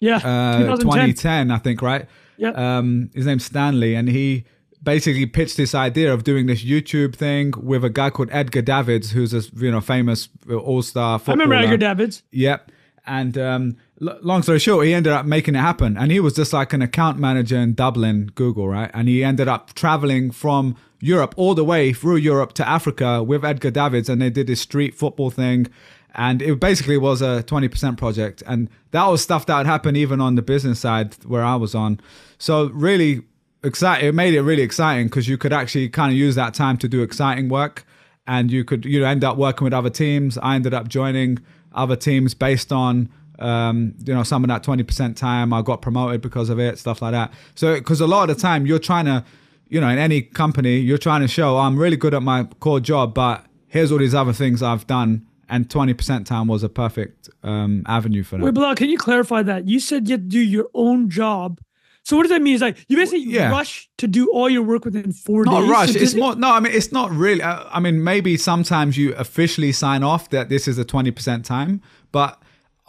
[SPEAKER 2] Yeah.
[SPEAKER 1] uh,
[SPEAKER 2] 2010.
[SPEAKER 1] 2010 i think right
[SPEAKER 2] Yeah.
[SPEAKER 1] um, his name's Stanley, and he basically pitched this idea of doing this YouTube thing with a guy called Edgar Davids, who's a you know famous All Star
[SPEAKER 2] I remember Edgar Davids.
[SPEAKER 1] Yep. And um, long story short, he ended up making it happen. And he was just like an account manager in Dublin, Google, right? And he ended up traveling from Europe all the way through Europe to Africa with Edgar Davids. And they did this street football thing. And it basically was a 20% project. And that was stuff that had happened even on the business side where I was on. So, really exciting. It made it really exciting because you could actually kind of use that time to do exciting work and you could you know end up working with other teams. I ended up joining other teams based on um, you know some of that twenty percent time. I got promoted because of it, stuff like that. So because a lot of the time you're trying to, you know, in any company you're trying to show I'm really good at my core job, but here's all these other things I've done, and twenty percent time was a perfect um, avenue for that.
[SPEAKER 2] Wait, Bilal, can you clarify that? You said you have to do your own job. So what does that mean? Is like you basically
[SPEAKER 1] Yeah.
[SPEAKER 2] rush to do all your work within four
[SPEAKER 1] not
[SPEAKER 2] days.
[SPEAKER 1] rush.
[SPEAKER 2] So
[SPEAKER 1] It's more no. I mean, it's not really. uh, I mean, maybe sometimes you officially sign off that this is a twenty percent time, but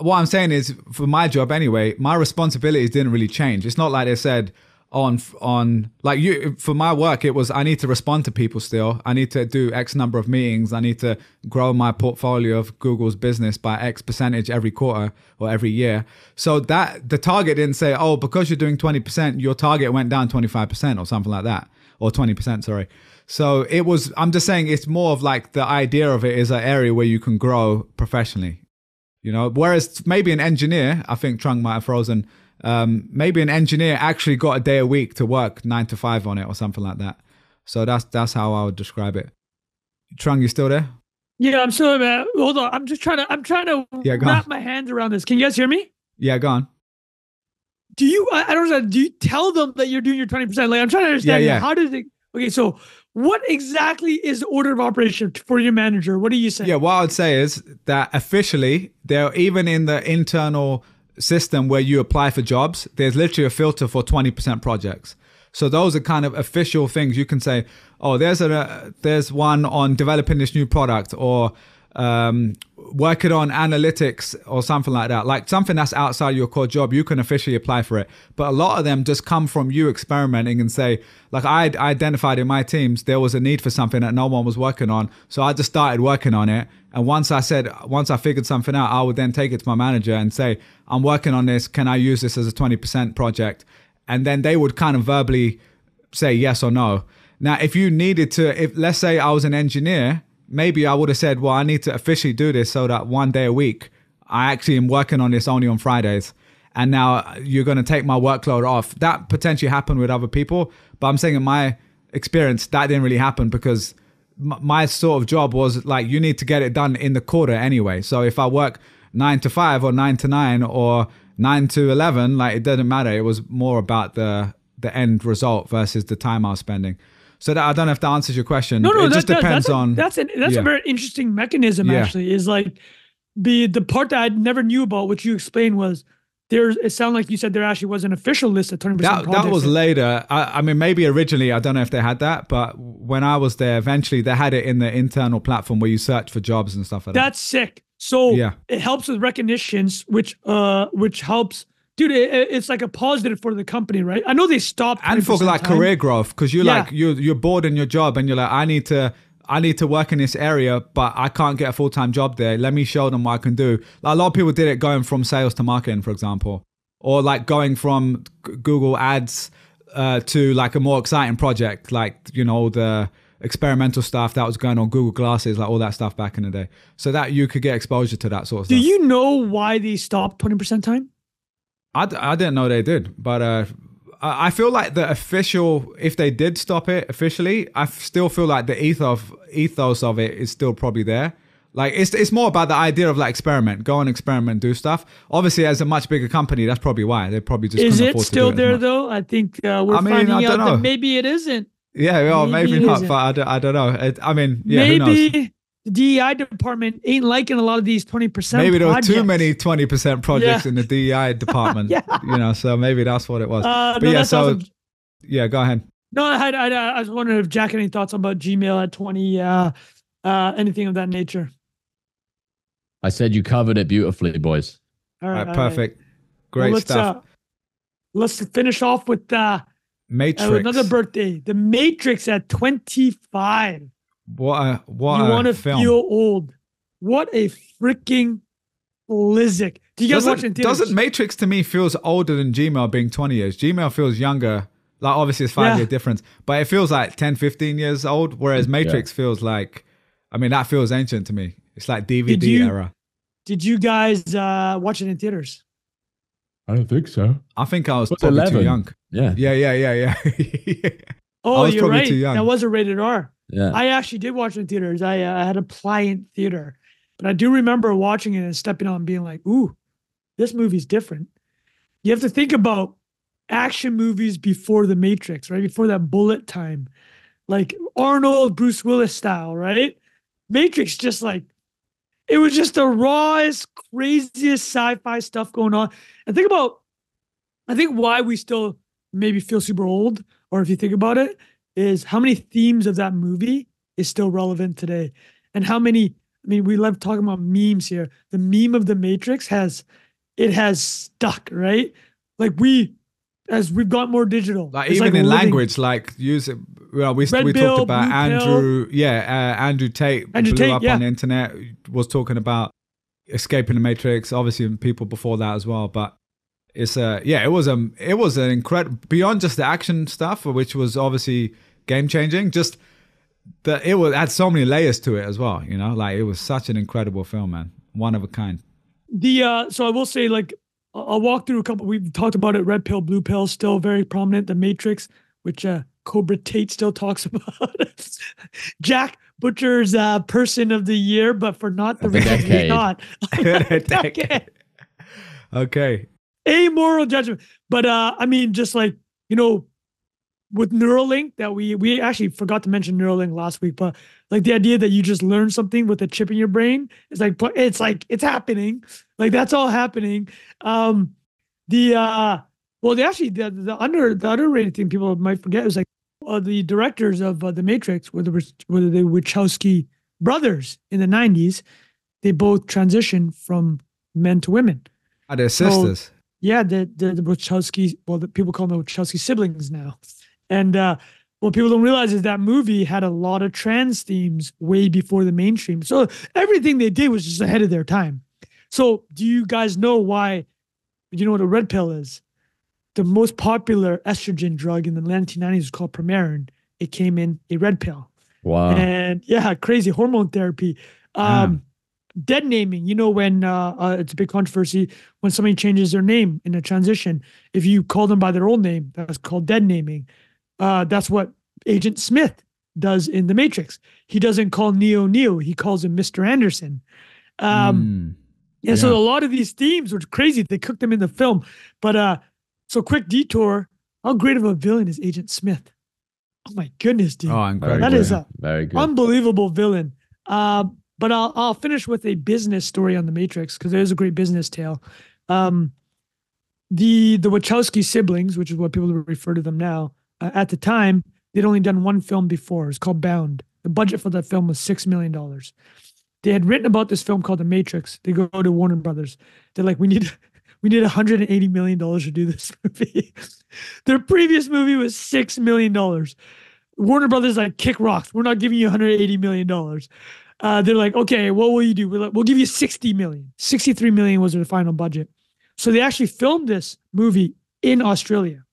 [SPEAKER 1] what I'm saying is, for my job anyway, my responsibilities didn't really change. It's not like they said on on like you for my work it was i need to respond to people still. I need to do x number of meetings. I need to grow my portfolio of google's business by x percentage every quarter or every year. So that the target didn't say oh because you're doing 20% your target went down 25% or something like that or 20% sorry. So it was i'm just saying it's more of like the idea of it is an area where you can grow professionally you know whereas maybe an engineer i think Trung might have frozen um, maybe an engineer actually got a day a week to work nine to five on it or something like that so that's that's how i would describe it Trung you still there
[SPEAKER 2] Yeah, I'm still man. Hold on. I'm just trying to I'm trying to
[SPEAKER 1] Yeah,
[SPEAKER 2] wrap
[SPEAKER 1] on.
[SPEAKER 2] my hands around this. Can you guys hear me?
[SPEAKER 1] yeah go on
[SPEAKER 2] Do you I, I don't know. Do you tell them that you're doing your 20%? Like I'm trying to understand
[SPEAKER 1] Yeah, yeah.
[SPEAKER 2] how does it okay, so what exactly is the order of operation for your manager? What do you say?
[SPEAKER 1] Yeah, what I would say is that officially, there even in the internal system where you apply for jobs, there's literally a filter for 20% projects. So those are kind of official things you can say. Oh, there's a uh, there's one on developing this new product or um, working on analytics or something like that. Like something that's outside your core job, you can officially apply for it. But a lot of them just come from you experimenting and say, like I identified in my teams there was a need for something that no one was working on, so I just started working on it. And once I said, once I figured something out, I would then take it to my manager and say, I'm working on this. Can I use this as a 20% project? And then they would kind of verbally say yes or no. Now, if you needed to, if let's say I was an engineer, maybe I would have said, well, I need to officially do this so that one day a week, I actually am working on this only on Fridays. And now uh, you're going to take my workload off. That potentially happened with other people. But I'm saying in my experience, that didn't really happen because my sort of job was like, you need to get it done in the quarter anyway. So if I work nine to five or nine to nine or nine to 11, like it doesn't matter. It was more about the, the end result versus the time I was spending. So that, I don't know if that answers your question.
[SPEAKER 2] No, no,
[SPEAKER 1] it
[SPEAKER 2] that,
[SPEAKER 1] just
[SPEAKER 2] that-
[SPEAKER 1] depends
[SPEAKER 2] that's a,
[SPEAKER 1] on.
[SPEAKER 2] that's an, that's
[SPEAKER 1] yeah.
[SPEAKER 2] a very interesting mechanism.
[SPEAKER 1] Yeah.
[SPEAKER 2] Actually, is like the the part that I never knew about, which you explained was there's. It sounded like you said there actually was an official list of twenty
[SPEAKER 1] that,
[SPEAKER 2] percent.
[SPEAKER 1] that was later. I, I mean, maybe originally, I don't know if they had that, but when I was there, eventually they had it in the internal platform where you search for jobs and stuff like that.
[SPEAKER 2] That's sick. So
[SPEAKER 1] Yeah.
[SPEAKER 2] it helps with recognitions, which uh which helps. Dude, it, it- it's like a positive for the company, right? I know they stopped
[SPEAKER 1] and for like
[SPEAKER 2] time.
[SPEAKER 1] career growth because you're
[SPEAKER 2] Yeah.
[SPEAKER 1] like you're you're bored in your job and you're like I need to I need to work in this area but I can't get a full time job there. Let me show them what I can do. Like a lot of people did it going from sales to marketing, for example, or like going from Google Ads uh, to like a more exciting project, like you know the experimental stuff that was going on Google Glasses, like all that stuff back in the day. So that you could get exposure to that sort of
[SPEAKER 2] Do
[SPEAKER 1] stuff.
[SPEAKER 2] you know why they stopped twenty percent time?
[SPEAKER 1] I, d- I didn't know they did, but uh, I feel like the official, if they did stop it officially, I f- still feel like the ethos ethos of it is still probably there. Like it's it's more about the idea of like experiment, go and experiment, do stuff. Obviously, as a much bigger company, that's probably why they probably just
[SPEAKER 2] Is it still
[SPEAKER 1] to do it as
[SPEAKER 2] there though? I think uh, we're
[SPEAKER 1] I mean,
[SPEAKER 2] finding out
[SPEAKER 1] know.
[SPEAKER 2] that maybe it isn't.
[SPEAKER 1] Yeah, well,
[SPEAKER 2] Maybe
[SPEAKER 1] maybe, not,
[SPEAKER 2] isn't.
[SPEAKER 1] but I don't, I don't know. It, I mean, yeah, who knows?
[SPEAKER 2] maybe the DEI department ain't liking a lot of these twenty percent.
[SPEAKER 1] Maybe there were too many twenty percent projects
[SPEAKER 2] Yeah.
[SPEAKER 1] in the DEI department.
[SPEAKER 2] Yeah.
[SPEAKER 1] You know, so maybe that's what it was.
[SPEAKER 2] Uh,
[SPEAKER 1] but
[SPEAKER 2] no,
[SPEAKER 1] yeah, so
[SPEAKER 2] awesome.
[SPEAKER 1] yeah, go ahead.
[SPEAKER 2] No, I, had, I, had- I was wondering if Jack had any thoughts about Gmail at 20, uh, uh, anything of that nature.
[SPEAKER 3] I said you covered it beautifully, boys.
[SPEAKER 2] All
[SPEAKER 1] All
[SPEAKER 2] right,
[SPEAKER 1] right,
[SPEAKER 2] all right.
[SPEAKER 1] perfect,
[SPEAKER 2] Well,
[SPEAKER 1] great
[SPEAKER 2] let's,
[SPEAKER 1] stuff.
[SPEAKER 2] Uh, let's finish off with uh,
[SPEAKER 1] Matrix.
[SPEAKER 2] uh, another birthday. The Matrix at 25.
[SPEAKER 1] What a what
[SPEAKER 2] you want to
[SPEAKER 1] film.
[SPEAKER 2] feel old. What a freaking blizzard. Do you guys watch it
[SPEAKER 1] doesn't,
[SPEAKER 2] theaters?
[SPEAKER 1] doesn't Matrix to me feels older than Gmail being 20 years. Gmail feels younger. Like obviously it's five
[SPEAKER 2] Yeah.
[SPEAKER 1] year difference, but it feels like 10, 15 years old. Whereas Matrix feels like, I mean, that feels ancient to me. It's like DVD
[SPEAKER 2] you-
[SPEAKER 1] era.
[SPEAKER 2] Did you guys uh, watch it in theaters?
[SPEAKER 3] I don't think so.
[SPEAKER 1] I think I was
[SPEAKER 3] Was
[SPEAKER 1] probably too young.
[SPEAKER 3] Yeah.
[SPEAKER 1] Yeah, yeah, yeah, yeah.
[SPEAKER 2] Oh,
[SPEAKER 1] was
[SPEAKER 2] you're
[SPEAKER 1] probably
[SPEAKER 2] right.
[SPEAKER 1] too young.
[SPEAKER 2] That was a rated R.
[SPEAKER 3] Yeah.
[SPEAKER 2] I actually did watch it in theaters. I, uh, had a Pliant theater, but I do remember watching it and stepping on and being like, "Ooh, this movie's different." You have to think about action movies before the Matrix, right? Before that bullet time, like Arnold, Bruce Willis style, right? Matrix just like it was just the rawest, craziest sci-fi stuff going on. And think about, I think why we still maybe feel super old, or if you think about it, is how many themes of that movie is still relevant today, and how many. I mean, we love talking about memes here. The meme of the Matrix has, it has stuck, right? Like we, as we've got more digital,
[SPEAKER 1] like
[SPEAKER 2] it's
[SPEAKER 1] even in
[SPEAKER 2] living-
[SPEAKER 1] language, like use it. Well, we
[SPEAKER 2] Red
[SPEAKER 1] we
[SPEAKER 2] pill,
[SPEAKER 1] talked about
[SPEAKER 2] blue
[SPEAKER 1] Andrew. Yeah, uh, Andrew Tate
[SPEAKER 2] Andrew
[SPEAKER 1] blew
[SPEAKER 2] Tate,
[SPEAKER 1] up
[SPEAKER 2] yeah.
[SPEAKER 1] on the internet. Was talking about escaping the Matrix. Obviously, people before that as well. But it's a yeah, it was a it was an incredible beyond just the action stuff, which was obviously game changing. Just that it was had so many layers to it as well. You know, like it was such an incredible film, man. One of a kind.
[SPEAKER 2] The uh, so I will say like I'll I'll walk through a couple. We've talked about it. Red pill, blue pill, still very prominent. The Matrix, which uh, Cobra Tate still talks about. Jack Butcher's uh, person of the year, but for not the
[SPEAKER 3] Of the
[SPEAKER 2] reason he's not.
[SPEAKER 1] Decade. Okay.
[SPEAKER 2] Amoral judgment. But uh, I mean, just like you know, with Neuralink, that we we actually forgot to mention Neuralink last week, but like the idea that you just learn something with a chip in your brain is like, it's like it's happening. Like that's all happening. Um, the uh, well, they actually the, the under the underrated thing people might forget is like uh, the directors of uh, the Matrix, were the were the Wachowski brothers in the '90s. They both transitioned from men to women.
[SPEAKER 1] Are they
[SPEAKER 2] So-
[SPEAKER 1] sisters?
[SPEAKER 2] Yeah, the the, the Wachowski, well, the people call them the Wachowski siblings now. And uh, what people don't realize is that movie had a lot of trans themes way before the mainstream. So everything they did was just ahead of their time. So do you guys know why? You know what a red pill is? The most popular estrogen drug in the 1990s was called Premarin. It came in a red pill.
[SPEAKER 3] Wow.
[SPEAKER 2] And yeah, crazy hormone therapy. Um, dead naming, you know, when uh, uh, it's a big controversy when somebody changes their name in a transition. If you call them by their old name, that's called dead naming. Uh, that's what Agent Smith does in The Matrix. He doesn't call Neo Neo, he calls him Mr. Anderson. Um,
[SPEAKER 1] Mm.
[SPEAKER 2] and so a lot of these themes were crazy. They cooked them in the film. But uh, so quick detour. How great of a villain is Agent Smith? Oh my goodness, dude.
[SPEAKER 1] Oh, incredible.
[SPEAKER 2] That is a-
[SPEAKER 3] very good.
[SPEAKER 2] Unbelievable villain. Um, but I'll I'll finish with a business story on the Matrix because there's a great business tale. Um, the the Wachowski siblings, which is what people refer to them now, uh, at the time they'd only done one film before. It's called Bound. The budget for that film was six million dollars. They had written about this film called The Matrix. They go to Warner Brothers. They're like, we need we need 180 million dollars to do this movie. Their previous movie was six million dollars. Warner Brothers like kick rocks. We're not giving you 180 million dollars. Uh, they're like, okay, what will you do? We're like, we'll give you 60 million. 63 million was their final budget. So they actually filmed this movie in Australia,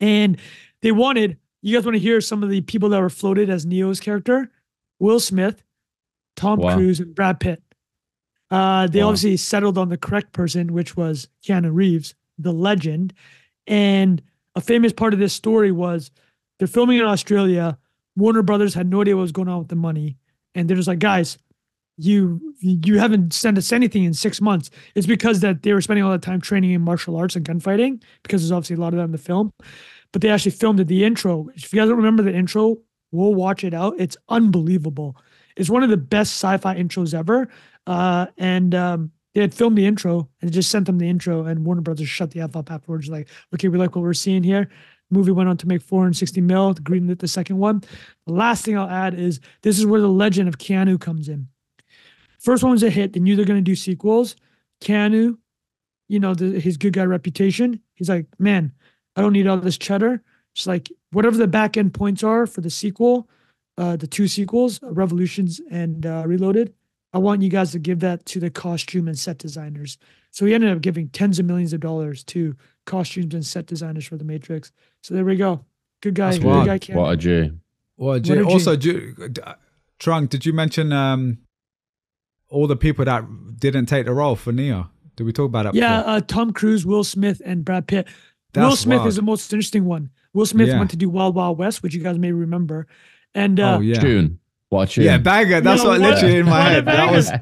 [SPEAKER 2] and they wanted You guys want to hear some of the people that were floated as Neo's character? Will Smith, Tom
[SPEAKER 3] Wow.
[SPEAKER 2] Cruise, and Brad Pitt. Uh, they
[SPEAKER 3] Wow.
[SPEAKER 2] obviously settled on the correct person, which was Keanu Reeves, the legend. And a famous part of this story was they're filming in Australia. Warner Brothers had no idea what was going on with the money, and they're just like, guys, you you haven't sent us anything in six months. It's because that they were spending all that time training in martial arts and gunfighting because there's obviously a lot of that in the film. But they actually filmed it. The intro. If you guys don't remember the intro, we'll watch it out. It's unbelievable. It's one of the best sci-fi intros ever. Uh, and um, they had filmed the intro and just sent them the intro, and Warner Brothers shut the f up afterwards. Like, okay, we like what we're seeing here. Movie went on to make 460 mil. Greenlit the second one. The last thing I'll add is this is where the legend of Keanu comes in. First one was a hit. They knew they're going to do sequels. Keanu, you know, the, his good guy reputation. He's like, man, I don't need all this cheddar. It's like whatever the back end points are for the sequel, uh, the two sequels, uh, Revolutions and uh, Reloaded. I want you guys to give that to the costume and set designers. So he ended up giving tens of millions of dollars to costumes and set designers for the Matrix. So there we go. Good guy.
[SPEAKER 1] That's
[SPEAKER 2] Good guy. Keanu.
[SPEAKER 3] What a G.
[SPEAKER 1] Well,
[SPEAKER 2] What
[SPEAKER 1] Jay,
[SPEAKER 2] did you-
[SPEAKER 1] also, Ju- d- uh, Trung, did you mention um, all the people that didn't take the role for Neo? Did we talk about that?
[SPEAKER 2] Yeah, uh, Tom Cruise, Will Smith, and Brad Pitt. Will Smith
[SPEAKER 1] wild.
[SPEAKER 2] is the most interesting one. Will Smith
[SPEAKER 1] Yeah.
[SPEAKER 2] went to do Wild Wild West, which you guys may remember. And uh,
[SPEAKER 1] oh yeah,
[SPEAKER 3] Tune. What a tune.
[SPEAKER 1] yeah, banger. That's
[SPEAKER 2] No,
[SPEAKER 1] what
[SPEAKER 2] what-
[SPEAKER 1] literally in my head. That was
[SPEAKER 2] banger.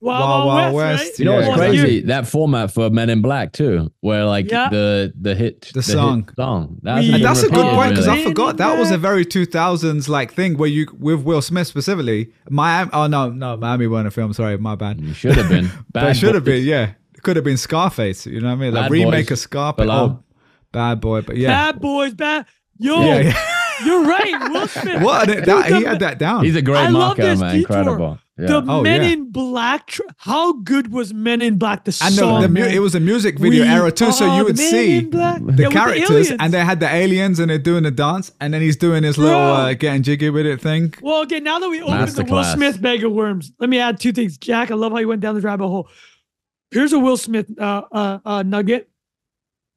[SPEAKER 2] Wild,
[SPEAKER 1] Wild
[SPEAKER 2] Wild,
[SPEAKER 1] Wild
[SPEAKER 2] West.
[SPEAKER 1] West,
[SPEAKER 2] right?
[SPEAKER 3] You know what's
[SPEAKER 1] Yeah.
[SPEAKER 2] Well,
[SPEAKER 3] crazy? That format for Men in Black too, where like
[SPEAKER 2] Yeah.
[SPEAKER 3] the the hit
[SPEAKER 1] The
[SPEAKER 3] hit
[SPEAKER 1] song.
[SPEAKER 3] song. That
[SPEAKER 1] And
[SPEAKER 3] been
[SPEAKER 1] that's a good point because
[SPEAKER 3] really.
[SPEAKER 1] I forgot that was a very 2000s like thing where you with Will Smith specifically. Miami. Oh no, no, Miami weren't a film. Sorry, my bad.
[SPEAKER 3] You should have been.
[SPEAKER 1] But
[SPEAKER 3] Bad
[SPEAKER 1] should have been. Yeah, it could have been Scarface. You know what I mean? Like
[SPEAKER 3] Bad
[SPEAKER 1] remake
[SPEAKER 3] Boys.
[SPEAKER 1] of Scarface. Oh, bad boy. But yeah,
[SPEAKER 2] Bad boys, bad. Yo,
[SPEAKER 1] yeah, yeah.
[SPEAKER 2] You're right. Will Smith.
[SPEAKER 1] what?
[SPEAKER 2] Dude,
[SPEAKER 1] That, he had that down.
[SPEAKER 3] He's a great
[SPEAKER 2] I love
[SPEAKER 3] marker,
[SPEAKER 2] this
[SPEAKER 3] man.
[SPEAKER 2] detour.
[SPEAKER 3] Incredible. Yeah.
[SPEAKER 2] The
[SPEAKER 1] Oh,
[SPEAKER 2] Men
[SPEAKER 1] yeah.
[SPEAKER 2] in Black. Tr- How good was Men in Black? The
[SPEAKER 1] and
[SPEAKER 2] song.
[SPEAKER 1] the, the mu- it was a music video
[SPEAKER 2] We
[SPEAKER 1] era too, so you would
[SPEAKER 2] Men
[SPEAKER 1] see the
[SPEAKER 2] Yeah, with the
[SPEAKER 1] characters, and they had the aliens, and they're doing the dance, and then he's doing his little uh, getting jiggy with it thing.
[SPEAKER 2] Well, okay, now that we opened the Will Smith bag of worms, let me add two things. Jack, I love how you went down the rabbit hole. Here's a Will Smith uh, uh, uh, nugget.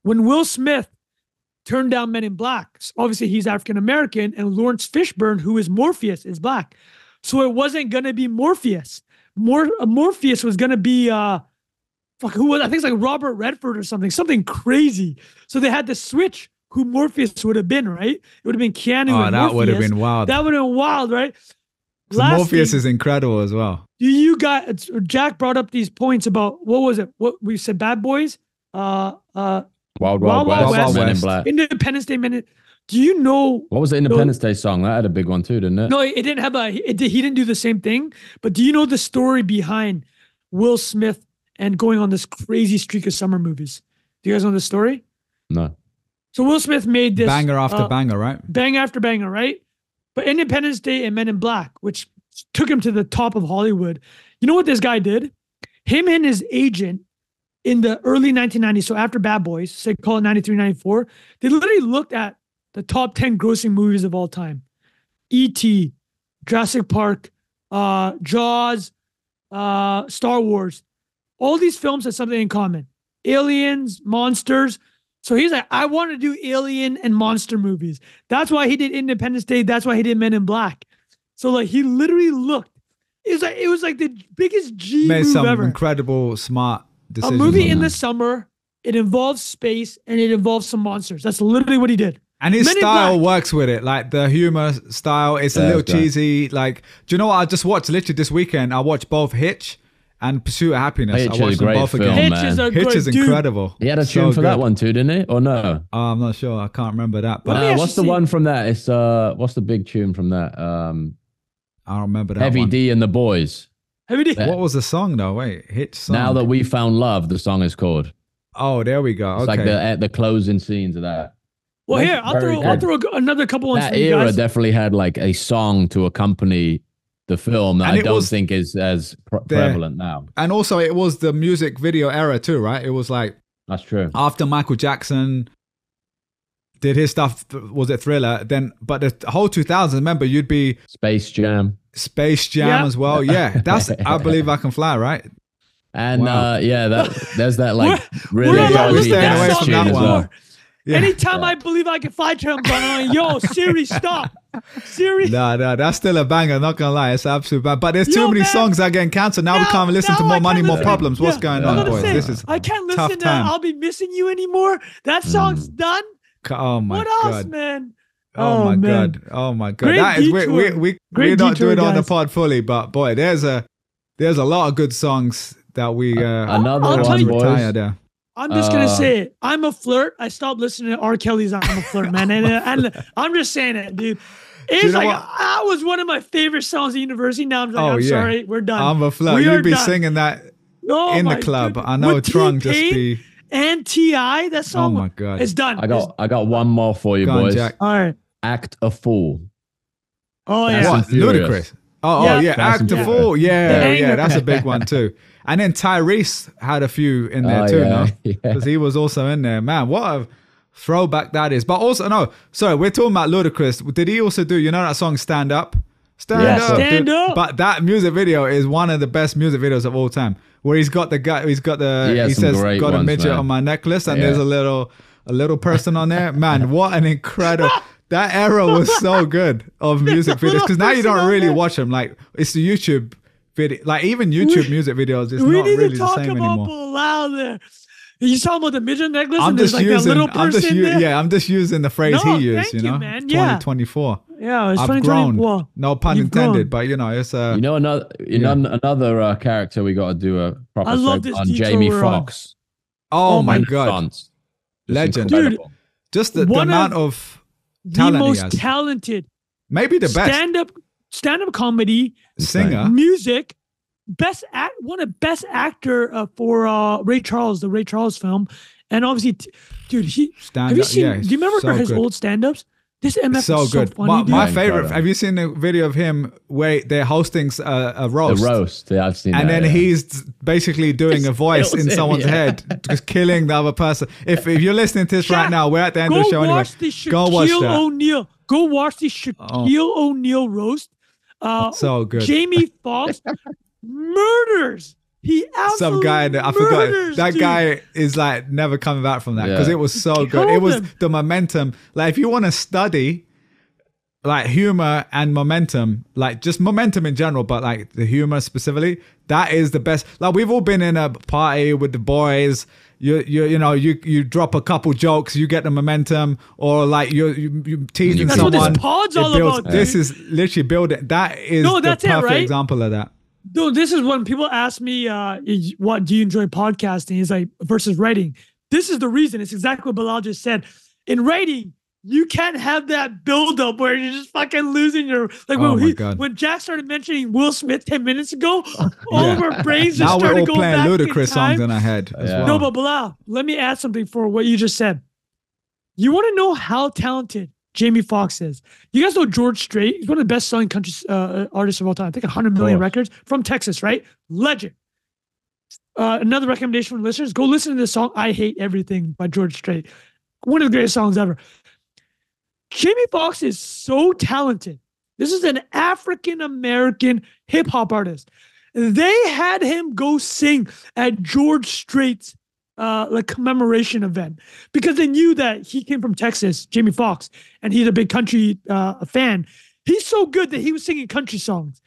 [SPEAKER 2] When Will Smith turned down Men in Black, obviously he's African American, and Laurence Fishburne, who is Morpheus, is black. So it wasn't gonna be Morpheus. Mor- uh, Morpheus was gonna be uh, fuck who was I think it's like Robert Redford or something, something crazy. So they had to switch who Morpheus would have been, right? It would have been Keanu.
[SPEAKER 1] Oh, that would have been wild.
[SPEAKER 2] That would have been wild, right? Last
[SPEAKER 1] Morpheus
[SPEAKER 2] thing,
[SPEAKER 1] is incredible as well.
[SPEAKER 2] do you got Jack brought up these points about what was it? What we said, Bad Boys, uh, uh,
[SPEAKER 3] Wild
[SPEAKER 2] Wild
[SPEAKER 3] Wild,
[SPEAKER 2] Wild
[SPEAKER 3] West,
[SPEAKER 1] West.
[SPEAKER 3] Men in Black.
[SPEAKER 2] Independence Day minute. Do you know?
[SPEAKER 3] What was the Independence Day song? That had a big one too, didn't it?
[SPEAKER 2] No, it didn't have a. It, did- he didn't do the same thing. But do you know the story behind Will Smith and going on this crazy streak of summer movies? Do you guys know the story?
[SPEAKER 3] No.
[SPEAKER 2] So Will Smith made this
[SPEAKER 1] banger after
[SPEAKER 2] uh,
[SPEAKER 1] banger, right?
[SPEAKER 2] bang after banger, right? But Independence Day and Men in Black, which took him to the top of Hollywood. You know what this guy did? Him and his agent in the early 1990s, so after Bad Boys, say call it 93, 94, they literally looked at the top 10 grossing movies of all time. E.T., Jurassic Park, uh, Jaws, uh, Star Wars. All these films have something in common. Aliens, monsters. So he's like, I want to do alien and monster movies. That's why he did Independence Day. That's why he did Men in Black. So like he literally looked. It was like it was like the biggest G
[SPEAKER 1] Made
[SPEAKER 2] move
[SPEAKER 1] some
[SPEAKER 2] ever.
[SPEAKER 1] incredible, smart
[SPEAKER 2] A movie in
[SPEAKER 1] that.
[SPEAKER 2] the summer. It involves space and it involves some monsters. That's literally what he did.
[SPEAKER 1] And his
[SPEAKER 2] Men
[SPEAKER 1] style
[SPEAKER 2] Black.
[SPEAKER 1] works with it, like the humor style. It's a little
[SPEAKER 3] it's
[SPEAKER 1] cheesy. Like, do you know what? I just watched literally this weekend. I watched both Hitch and Pursuit of Happiness.
[SPEAKER 3] Hitch
[SPEAKER 1] I
[SPEAKER 3] is a
[SPEAKER 1] watched them
[SPEAKER 3] great
[SPEAKER 1] both
[SPEAKER 3] film,
[SPEAKER 1] again.
[SPEAKER 2] Hitch is a
[SPEAKER 1] Hitch
[SPEAKER 2] great
[SPEAKER 1] is
[SPEAKER 2] dude.
[SPEAKER 1] incredible.
[SPEAKER 3] He had a
[SPEAKER 1] So
[SPEAKER 3] tune for that one too, didn't he? Or no?
[SPEAKER 1] Oh, I'm not sure. I can't remember that, but
[SPEAKER 3] Uh, what's the
[SPEAKER 2] see.
[SPEAKER 3] one from that? It's uh, what's the big tune from that? Um,
[SPEAKER 1] I don't remember that
[SPEAKER 3] Heavy
[SPEAKER 1] one.
[SPEAKER 3] D and the Boys.
[SPEAKER 2] Heavy D.
[SPEAKER 3] Yeah.
[SPEAKER 1] What was the song though? Wait, Hitch song.
[SPEAKER 3] Now that we found love, the song is called.
[SPEAKER 1] oh, there we go.
[SPEAKER 3] It's
[SPEAKER 1] Okay.
[SPEAKER 3] like the at the closing scenes of that.
[SPEAKER 2] Well,
[SPEAKER 3] That's
[SPEAKER 2] here I'll
[SPEAKER 3] very
[SPEAKER 2] throw I'll throw another couple ones
[SPEAKER 3] that
[SPEAKER 2] for you
[SPEAKER 3] era
[SPEAKER 2] guys.
[SPEAKER 3] definitely had like a song to accompany the film that
[SPEAKER 1] And
[SPEAKER 3] I don't
[SPEAKER 1] was
[SPEAKER 3] think is as pre-
[SPEAKER 1] there.
[SPEAKER 3] prevalent now.
[SPEAKER 1] and also, it was the music video era too, right? It was like
[SPEAKER 3] That's true.
[SPEAKER 1] after Michael Jackson did his stuff. Was it Thriller? Then, but the whole 2000s. Remember, you'd be
[SPEAKER 3] Space Jam.
[SPEAKER 1] Space Jam
[SPEAKER 2] Yeah.
[SPEAKER 1] as well. Yeah, that's I believe I can fly, right?
[SPEAKER 3] And
[SPEAKER 1] Wow.
[SPEAKER 3] uh, yeah, that there's that like really
[SPEAKER 2] We're not
[SPEAKER 1] yeah, we're
[SPEAKER 3] dodgy
[SPEAKER 1] staying away
[SPEAKER 3] dance
[SPEAKER 1] from
[SPEAKER 3] tune
[SPEAKER 1] that
[SPEAKER 3] as
[SPEAKER 1] one.
[SPEAKER 3] well.
[SPEAKER 1] Yeah.
[SPEAKER 2] Anytime I believe I can fly comes on, I'm like, yo, Siri, stop. Siri.
[SPEAKER 1] No, no, that's still a banger. Not gonna lie, it's absolute bad. But there's too
[SPEAKER 2] Yo,
[SPEAKER 1] many
[SPEAKER 2] man.
[SPEAKER 1] songs that are getting cancelled. Now, we can't listen to more
[SPEAKER 2] I
[SPEAKER 1] money,
[SPEAKER 2] can't
[SPEAKER 1] more
[SPEAKER 2] listen.
[SPEAKER 1] problems. What's
[SPEAKER 2] Yeah,
[SPEAKER 1] going
[SPEAKER 3] I'm
[SPEAKER 1] on, boys?
[SPEAKER 2] say,
[SPEAKER 1] This is
[SPEAKER 2] I can't listen to
[SPEAKER 1] time.
[SPEAKER 2] I'll be missing you anymore. That song's done.
[SPEAKER 1] oh my
[SPEAKER 2] what else,
[SPEAKER 1] god.
[SPEAKER 2] man?
[SPEAKER 1] Oh,
[SPEAKER 2] Oh,
[SPEAKER 1] my
[SPEAKER 2] man.
[SPEAKER 1] god. Oh my god.
[SPEAKER 2] Great
[SPEAKER 1] that is we we we we
[SPEAKER 2] Great
[SPEAKER 1] don't do
[SPEAKER 2] detour,
[SPEAKER 1] it on the pod fully, but boy, there's a there's a lot of good songs that we uh
[SPEAKER 3] Another
[SPEAKER 2] I'll tell
[SPEAKER 3] one,
[SPEAKER 2] you-
[SPEAKER 1] retire
[SPEAKER 3] boys.
[SPEAKER 1] there.
[SPEAKER 2] I'm just gonna
[SPEAKER 3] Uh,
[SPEAKER 2] say it. I'm a flirt. I stopped listening to R. Kelly's "I'm a Flirt," man, and, and I'm just saying it, dude. It's
[SPEAKER 1] you know
[SPEAKER 2] like
[SPEAKER 1] what?
[SPEAKER 2] that was one of my favorite songs at university. Now I'm like,
[SPEAKER 1] Oh,
[SPEAKER 2] I'm
[SPEAKER 1] yeah.
[SPEAKER 2] sorry, we're done.
[SPEAKER 1] I'm a flirt.
[SPEAKER 2] We
[SPEAKER 1] You'd be
[SPEAKER 2] done.
[SPEAKER 1] singing that
[SPEAKER 2] Oh
[SPEAKER 1] in the club.
[SPEAKER 2] goodness.
[SPEAKER 1] I know
[SPEAKER 2] With
[SPEAKER 1] Trung just
[SPEAKER 2] T-Pain
[SPEAKER 1] be
[SPEAKER 2] and Ti. That song.
[SPEAKER 1] Oh my God.
[SPEAKER 2] it's done.
[SPEAKER 3] I
[SPEAKER 2] It's-
[SPEAKER 3] got I got one more for you,
[SPEAKER 1] Go on,
[SPEAKER 3] boys.
[SPEAKER 1] Jack.
[SPEAKER 2] all right.
[SPEAKER 3] Act a fool.
[SPEAKER 2] Oh
[SPEAKER 3] That's
[SPEAKER 2] yeah.
[SPEAKER 1] What?
[SPEAKER 3] Furious.
[SPEAKER 1] Ludacris. Oh, oh,
[SPEAKER 2] Yeah.
[SPEAKER 1] oh yeah, Act
[SPEAKER 3] a.
[SPEAKER 1] Fool. Yeah,
[SPEAKER 2] The
[SPEAKER 1] yeah, that's a big one too. And then Tyrese had a few in there
[SPEAKER 3] Oh,
[SPEAKER 1] too,
[SPEAKER 3] yeah,
[SPEAKER 1] no?
[SPEAKER 3] yeah.
[SPEAKER 1] Because he was also in there. Man, what a throwback that is. But also, no, sorry, we're talking about Ludacris. Did he also do, you know that song Stand Up? Stand
[SPEAKER 3] Yes,
[SPEAKER 1] Up.
[SPEAKER 2] Stand
[SPEAKER 1] dude.
[SPEAKER 2] Up.
[SPEAKER 1] But that music video is one of the best music videos of all time. Where he's got the guy, he's got the,
[SPEAKER 3] He
[SPEAKER 1] he,
[SPEAKER 3] has some
[SPEAKER 1] says,
[SPEAKER 3] great
[SPEAKER 1] got a
[SPEAKER 3] ones,
[SPEAKER 1] midget
[SPEAKER 3] man.
[SPEAKER 1] on my necklace, and
[SPEAKER 3] Yeah.
[SPEAKER 1] there's a little, a little person on there. Man, what an incredible. That era was so good of music videos because now you don't really watch them. Like it's the YouTube video, like even YouTube music videos. It's
[SPEAKER 2] we
[SPEAKER 1] not
[SPEAKER 2] need
[SPEAKER 1] really
[SPEAKER 2] to
[SPEAKER 1] the
[SPEAKER 2] talk
[SPEAKER 1] same
[SPEAKER 2] about
[SPEAKER 1] anymore.
[SPEAKER 2] Bilal there. You talking about the midget necklace
[SPEAKER 1] I'm
[SPEAKER 2] and there's
[SPEAKER 1] just
[SPEAKER 2] like
[SPEAKER 1] using,
[SPEAKER 2] that little
[SPEAKER 1] I'm
[SPEAKER 2] person
[SPEAKER 1] just u-
[SPEAKER 2] there?
[SPEAKER 1] yeah, I'm just using the phrase
[SPEAKER 2] No,
[SPEAKER 1] he used.
[SPEAKER 2] thank
[SPEAKER 1] You
[SPEAKER 2] you,
[SPEAKER 1] know,
[SPEAKER 2] man. Yeah.
[SPEAKER 1] 2024.
[SPEAKER 2] Yeah, it's
[SPEAKER 1] I've grown.
[SPEAKER 2] Well,
[SPEAKER 1] no pun intended,
[SPEAKER 2] grown.
[SPEAKER 1] but you know, it's uh,
[SPEAKER 3] You know another you know another uh, character we got to do a proper
[SPEAKER 2] I love this
[SPEAKER 3] on
[SPEAKER 2] detour
[SPEAKER 3] Jamie
[SPEAKER 2] we're.
[SPEAKER 3] Foxx.
[SPEAKER 1] oh,
[SPEAKER 2] oh
[SPEAKER 1] my
[SPEAKER 2] my
[SPEAKER 1] god,
[SPEAKER 3] Renaissance. Just
[SPEAKER 1] Legend.
[SPEAKER 3] incredible.
[SPEAKER 1] just the, the amount
[SPEAKER 2] of
[SPEAKER 1] of,
[SPEAKER 2] the most talented
[SPEAKER 1] maybe the best
[SPEAKER 2] stand-up stand-up comedy
[SPEAKER 1] singer.
[SPEAKER 2] music best act one of best actor uh, for uh ray charles the ray charles film and obviously t- dude he
[SPEAKER 1] Stand
[SPEAKER 2] have you seen
[SPEAKER 1] yeah,
[SPEAKER 2] do you remember
[SPEAKER 1] so
[SPEAKER 2] his
[SPEAKER 1] good.
[SPEAKER 2] old stand-ups this mf
[SPEAKER 1] so
[SPEAKER 2] is so
[SPEAKER 1] good.
[SPEAKER 2] funny
[SPEAKER 1] my my favorite. Have you seen the video of him where they're hosting a, a
[SPEAKER 3] The
[SPEAKER 1] roast?
[SPEAKER 3] roast. Yeah, I've seen
[SPEAKER 1] and
[SPEAKER 3] that.
[SPEAKER 1] then
[SPEAKER 3] yeah.
[SPEAKER 1] he's basically doing a voice in
[SPEAKER 3] him,
[SPEAKER 1] someone's
[SPEAKER 3] yeah.
[SPEAKER 1] head, just killing the other person. If if you're listening to this right now, we're at the end
[SPEAKER 2] go
[SPEAKER 1] of the show anyway.
[SPEAKER 2] watch the Shaquille
[SPEAKER 1] Go watch that.
[SPEAKER 2] O'Neal. Go watch the Shaquille O'Neal roast. Uh,
[SPEAKER 1] So good.
[SPEAKER 2] Jamie Foxx murders. He absolutely
[SPEAKER 1] Some guy that I forgot.
[SPEAKER 2] murders,
[SPEAKER 1] That
[SPEAKER 2] dude.
[SPEAKER 1] guy is like never coming back from that because
[SPEAKER 3] Yeah.
[SPEAKER 1] it was so good. It was
[SPEAKER 2] him.
[SPEAKER 1] the momentum. Like if you want to study like humor and momentum, like just momentum in general, but like the humor specifically, that is the best. Like we've all been in a party with the boys. You you you know you you drop a couple jokes, you get the momentum, or like you're you, you teasing
[SPEAKER 2] That's what this pod's all
[SPEAKER 1] builds-
[SPEAKER 2] about,
[SPEAKER 1] This
[SPEAKER 2] dude.
[SPEAKER 1] is literally building. That is
[SPEAKER 2] No,
[SPEAKER 1] the
[SPEAKER 2] that's it,
[SPEAKER 1] perfect
[SPEAKER 2] right?
[SPEAKER 1] example of that.
[SPEAKER 2] Dude, this is when people ask me, uh, what do you enjoy podcasting? Is like versus writing. This is the reason. It's exactly what Bilal just said. In writing, you can't have that buildup where you're just fucking losing your like
[SPEAKER 1] Oh
[SPEAKER 2] when
[SPEAKER 1] my
[SPEAKER 2] he,
[SPEAKER 1] God.
[SPEAKER 2] when Jack started mentioning Will Smith ten minutes ago, all of our brains just
[SPEAKER 1] Now we're
[SPEAKER 2] started going
[SPEAKER 1] playing
[SPEAKER 2] back in
[SPEAKER 1] Ludacris songs in our head
[SPEAKER 3] Yeah.
[SPEAKER 1] well.
[SPEAKER 2] No, but Bilal, let me add something for what you just said. You want to know how talented Jamie Foxx is? You guys know George Strait? He's one of the best selling country uh, artists of all time. I think 100 million records from Texas, right? Legend. Uh, another recommendation for listeners go listen to the song I Hate Everything by George Strait. One of the greatest songs ever. Jamie Foxx is so talented. This is an African American hip hop artist. They had him go sing at George Strait's uh, like commemoration event because they knew that he came from Texas, Jamie Foxx, and he's a big country uh, fan. He's so good that he was singing country songs.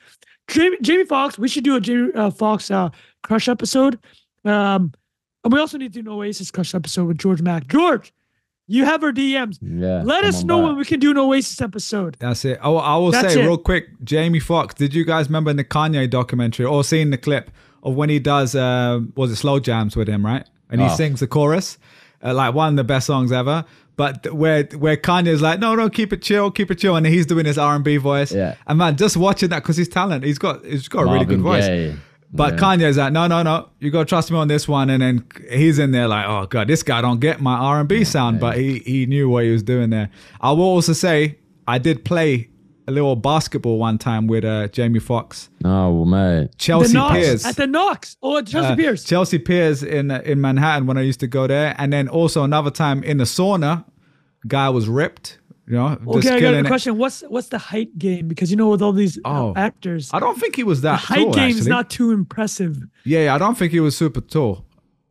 [SPEAKER 2] Jamie, Jamie Foxx, we should do a Jamie uh, Foxx uh, crush episode. Um, and we also need to do an Oasis crush episode with George Mack. George, you have our DMs.
[SPEAKER 3] Yeah.
[SPEAKER 2] Let us know
[SPEAKER 3] back.
[SPEAKER 2] when we can do an Oasis episode.
[SPEAKER 1] That's it. Oh, I will
[SPEAKER 2] That's
[SPEAKER 1] say
[SPEAKER 2] it.
[SPEAKER 1] real quick, Jamie Foxx. Did you guys remember in the Kanye documentary or seeing the clip of when he does uh, was it slow jams with him, right? And he
[SPEAKER 3] Oh.
[SPEAKER 1] sings the chorus, uh, like one of the best songs ever. But where where Kanye's like, no, no, keep it chill, keep it chill, and he's doing his R and B voice.
[SPEAKER 3] Yeah.
[SPEAKER 1] And man, just watching that because he's talent, he's got he's got a really good voice.
[SPEAKER 3] Gaye.
[SPEAKER 1] But
[SPEAKER 3] Yeah.
[SPEAKER 1] Kanye's like, no, no, no, you gotta trust me on this one. And then he's in there like, oh god, this guy don't get my R and B sound, but he he knew what he was doing there. I will also say I did play a little basketball one time with uh, Jamie Foxx.
[SPEAKER 3] Oh mate.
[SPEAKER 1] Chelsea
[SPEAKER 2] the Knox,
[SPEAKER 1] Piers,
[SPEAKER 2] At the Knox. Oh, at Chelsea
[SPEAKER 1] uh,
[SPEAKER 2] Piers.
[SPEAKER 1] Chelsea Piers in in Manhattan when I used to go there, and then also another time in the sauna, guy was ripped. You know, just
[SPEAKER 2] Okay, I got
[SPEAKER 1] killing
[SPEAKER 2] a
[SPEAKER 1] it.
[SPEAKER 2] question. What's what's the height game? Because you know, with all these uh,
[SPEAKER 1] Oh.
[SPEAKER 2] actors,
[SPEAKER 1] I don't think he was
[SPEAKER 2] the
[SPEAKER 1] that
[SPEAKER 2] height
[SPEAKER 1] tall.
[SPEAKER 2] game's
[SPEAKER 1] actually.
[SPEAKER 2] not too impressive.
[SPEAKER 1] yeah, yeah, I don't think he was super tall.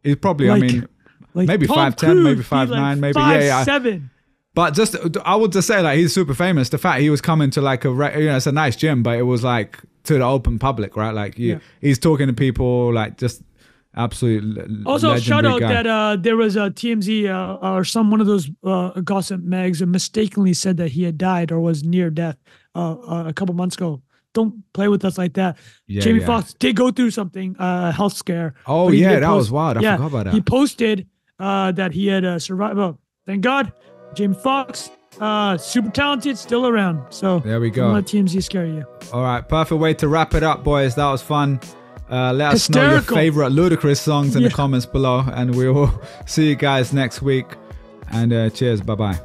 [SPEAKER 1] He's probably, I mean,
[SPEAKER 2] Like
[SPEAKER 1] Maybe
[SPEAKER 2] Tom
[SPEAKER 1] 5'10",
[SPEAKER 2] Cruise,
[SPEAKER 1] maybe
[SPEAKER 2] five
[SPEAKER 1] nine,
[SPEAKER 2] like
[SPEAKER 1] maybe- yeah, yeah.
[SPEAKER 2] 5'7".
[SPEAKER 1] But just, I would just say like he's super famous. The fact he was coming to like a, you know, it's a nice gym, but it was like to the open public, right? Like you,
[SPEAKER 2] Yeah.
[SPEAKER 1] he's talking to people, like just absolutely.
[SPEAKER 2] Also, shout out
[SPEAKER 1] guy.
[SPEAKER 2] that uh, there was a TMZ uh, or some one of those uh, gossip mags mistakenly said that he had died or was near death uh, uh, a couple months ago. Don't play with us like that.
[SPEAKER 1] Yeah,
[SPEAKER 2] Jamie
[SPEAKER 1] yeah.
[SPEAKER 2] Foxx did go through something, uh, health scare.
[SPEAKER 1] Oh yeah, that
[SPEAKER 2] post-
[SPEAKER 1] was wild. I
[SPEAKER 2] yeah,
[SPEAKER 1] forgot about that.
[SPEAKER 2] He posted uh, that he had uh, survived. Well, thank God, Jamie Foxx, uh, super talented, still around. So
[SPEAKER 1] There we
[SPEAKER 2] don't
[SPEAKER 1] go.
[SPEAKER 2] let TMZ scare you.
[SPEAKER 1] All right, perfect way to wrap it up, boys. That was fun. Uh, let us know your favorite Ludacris songs in the comments below, and we will see you guys next week. And uh, cheers, bye bye.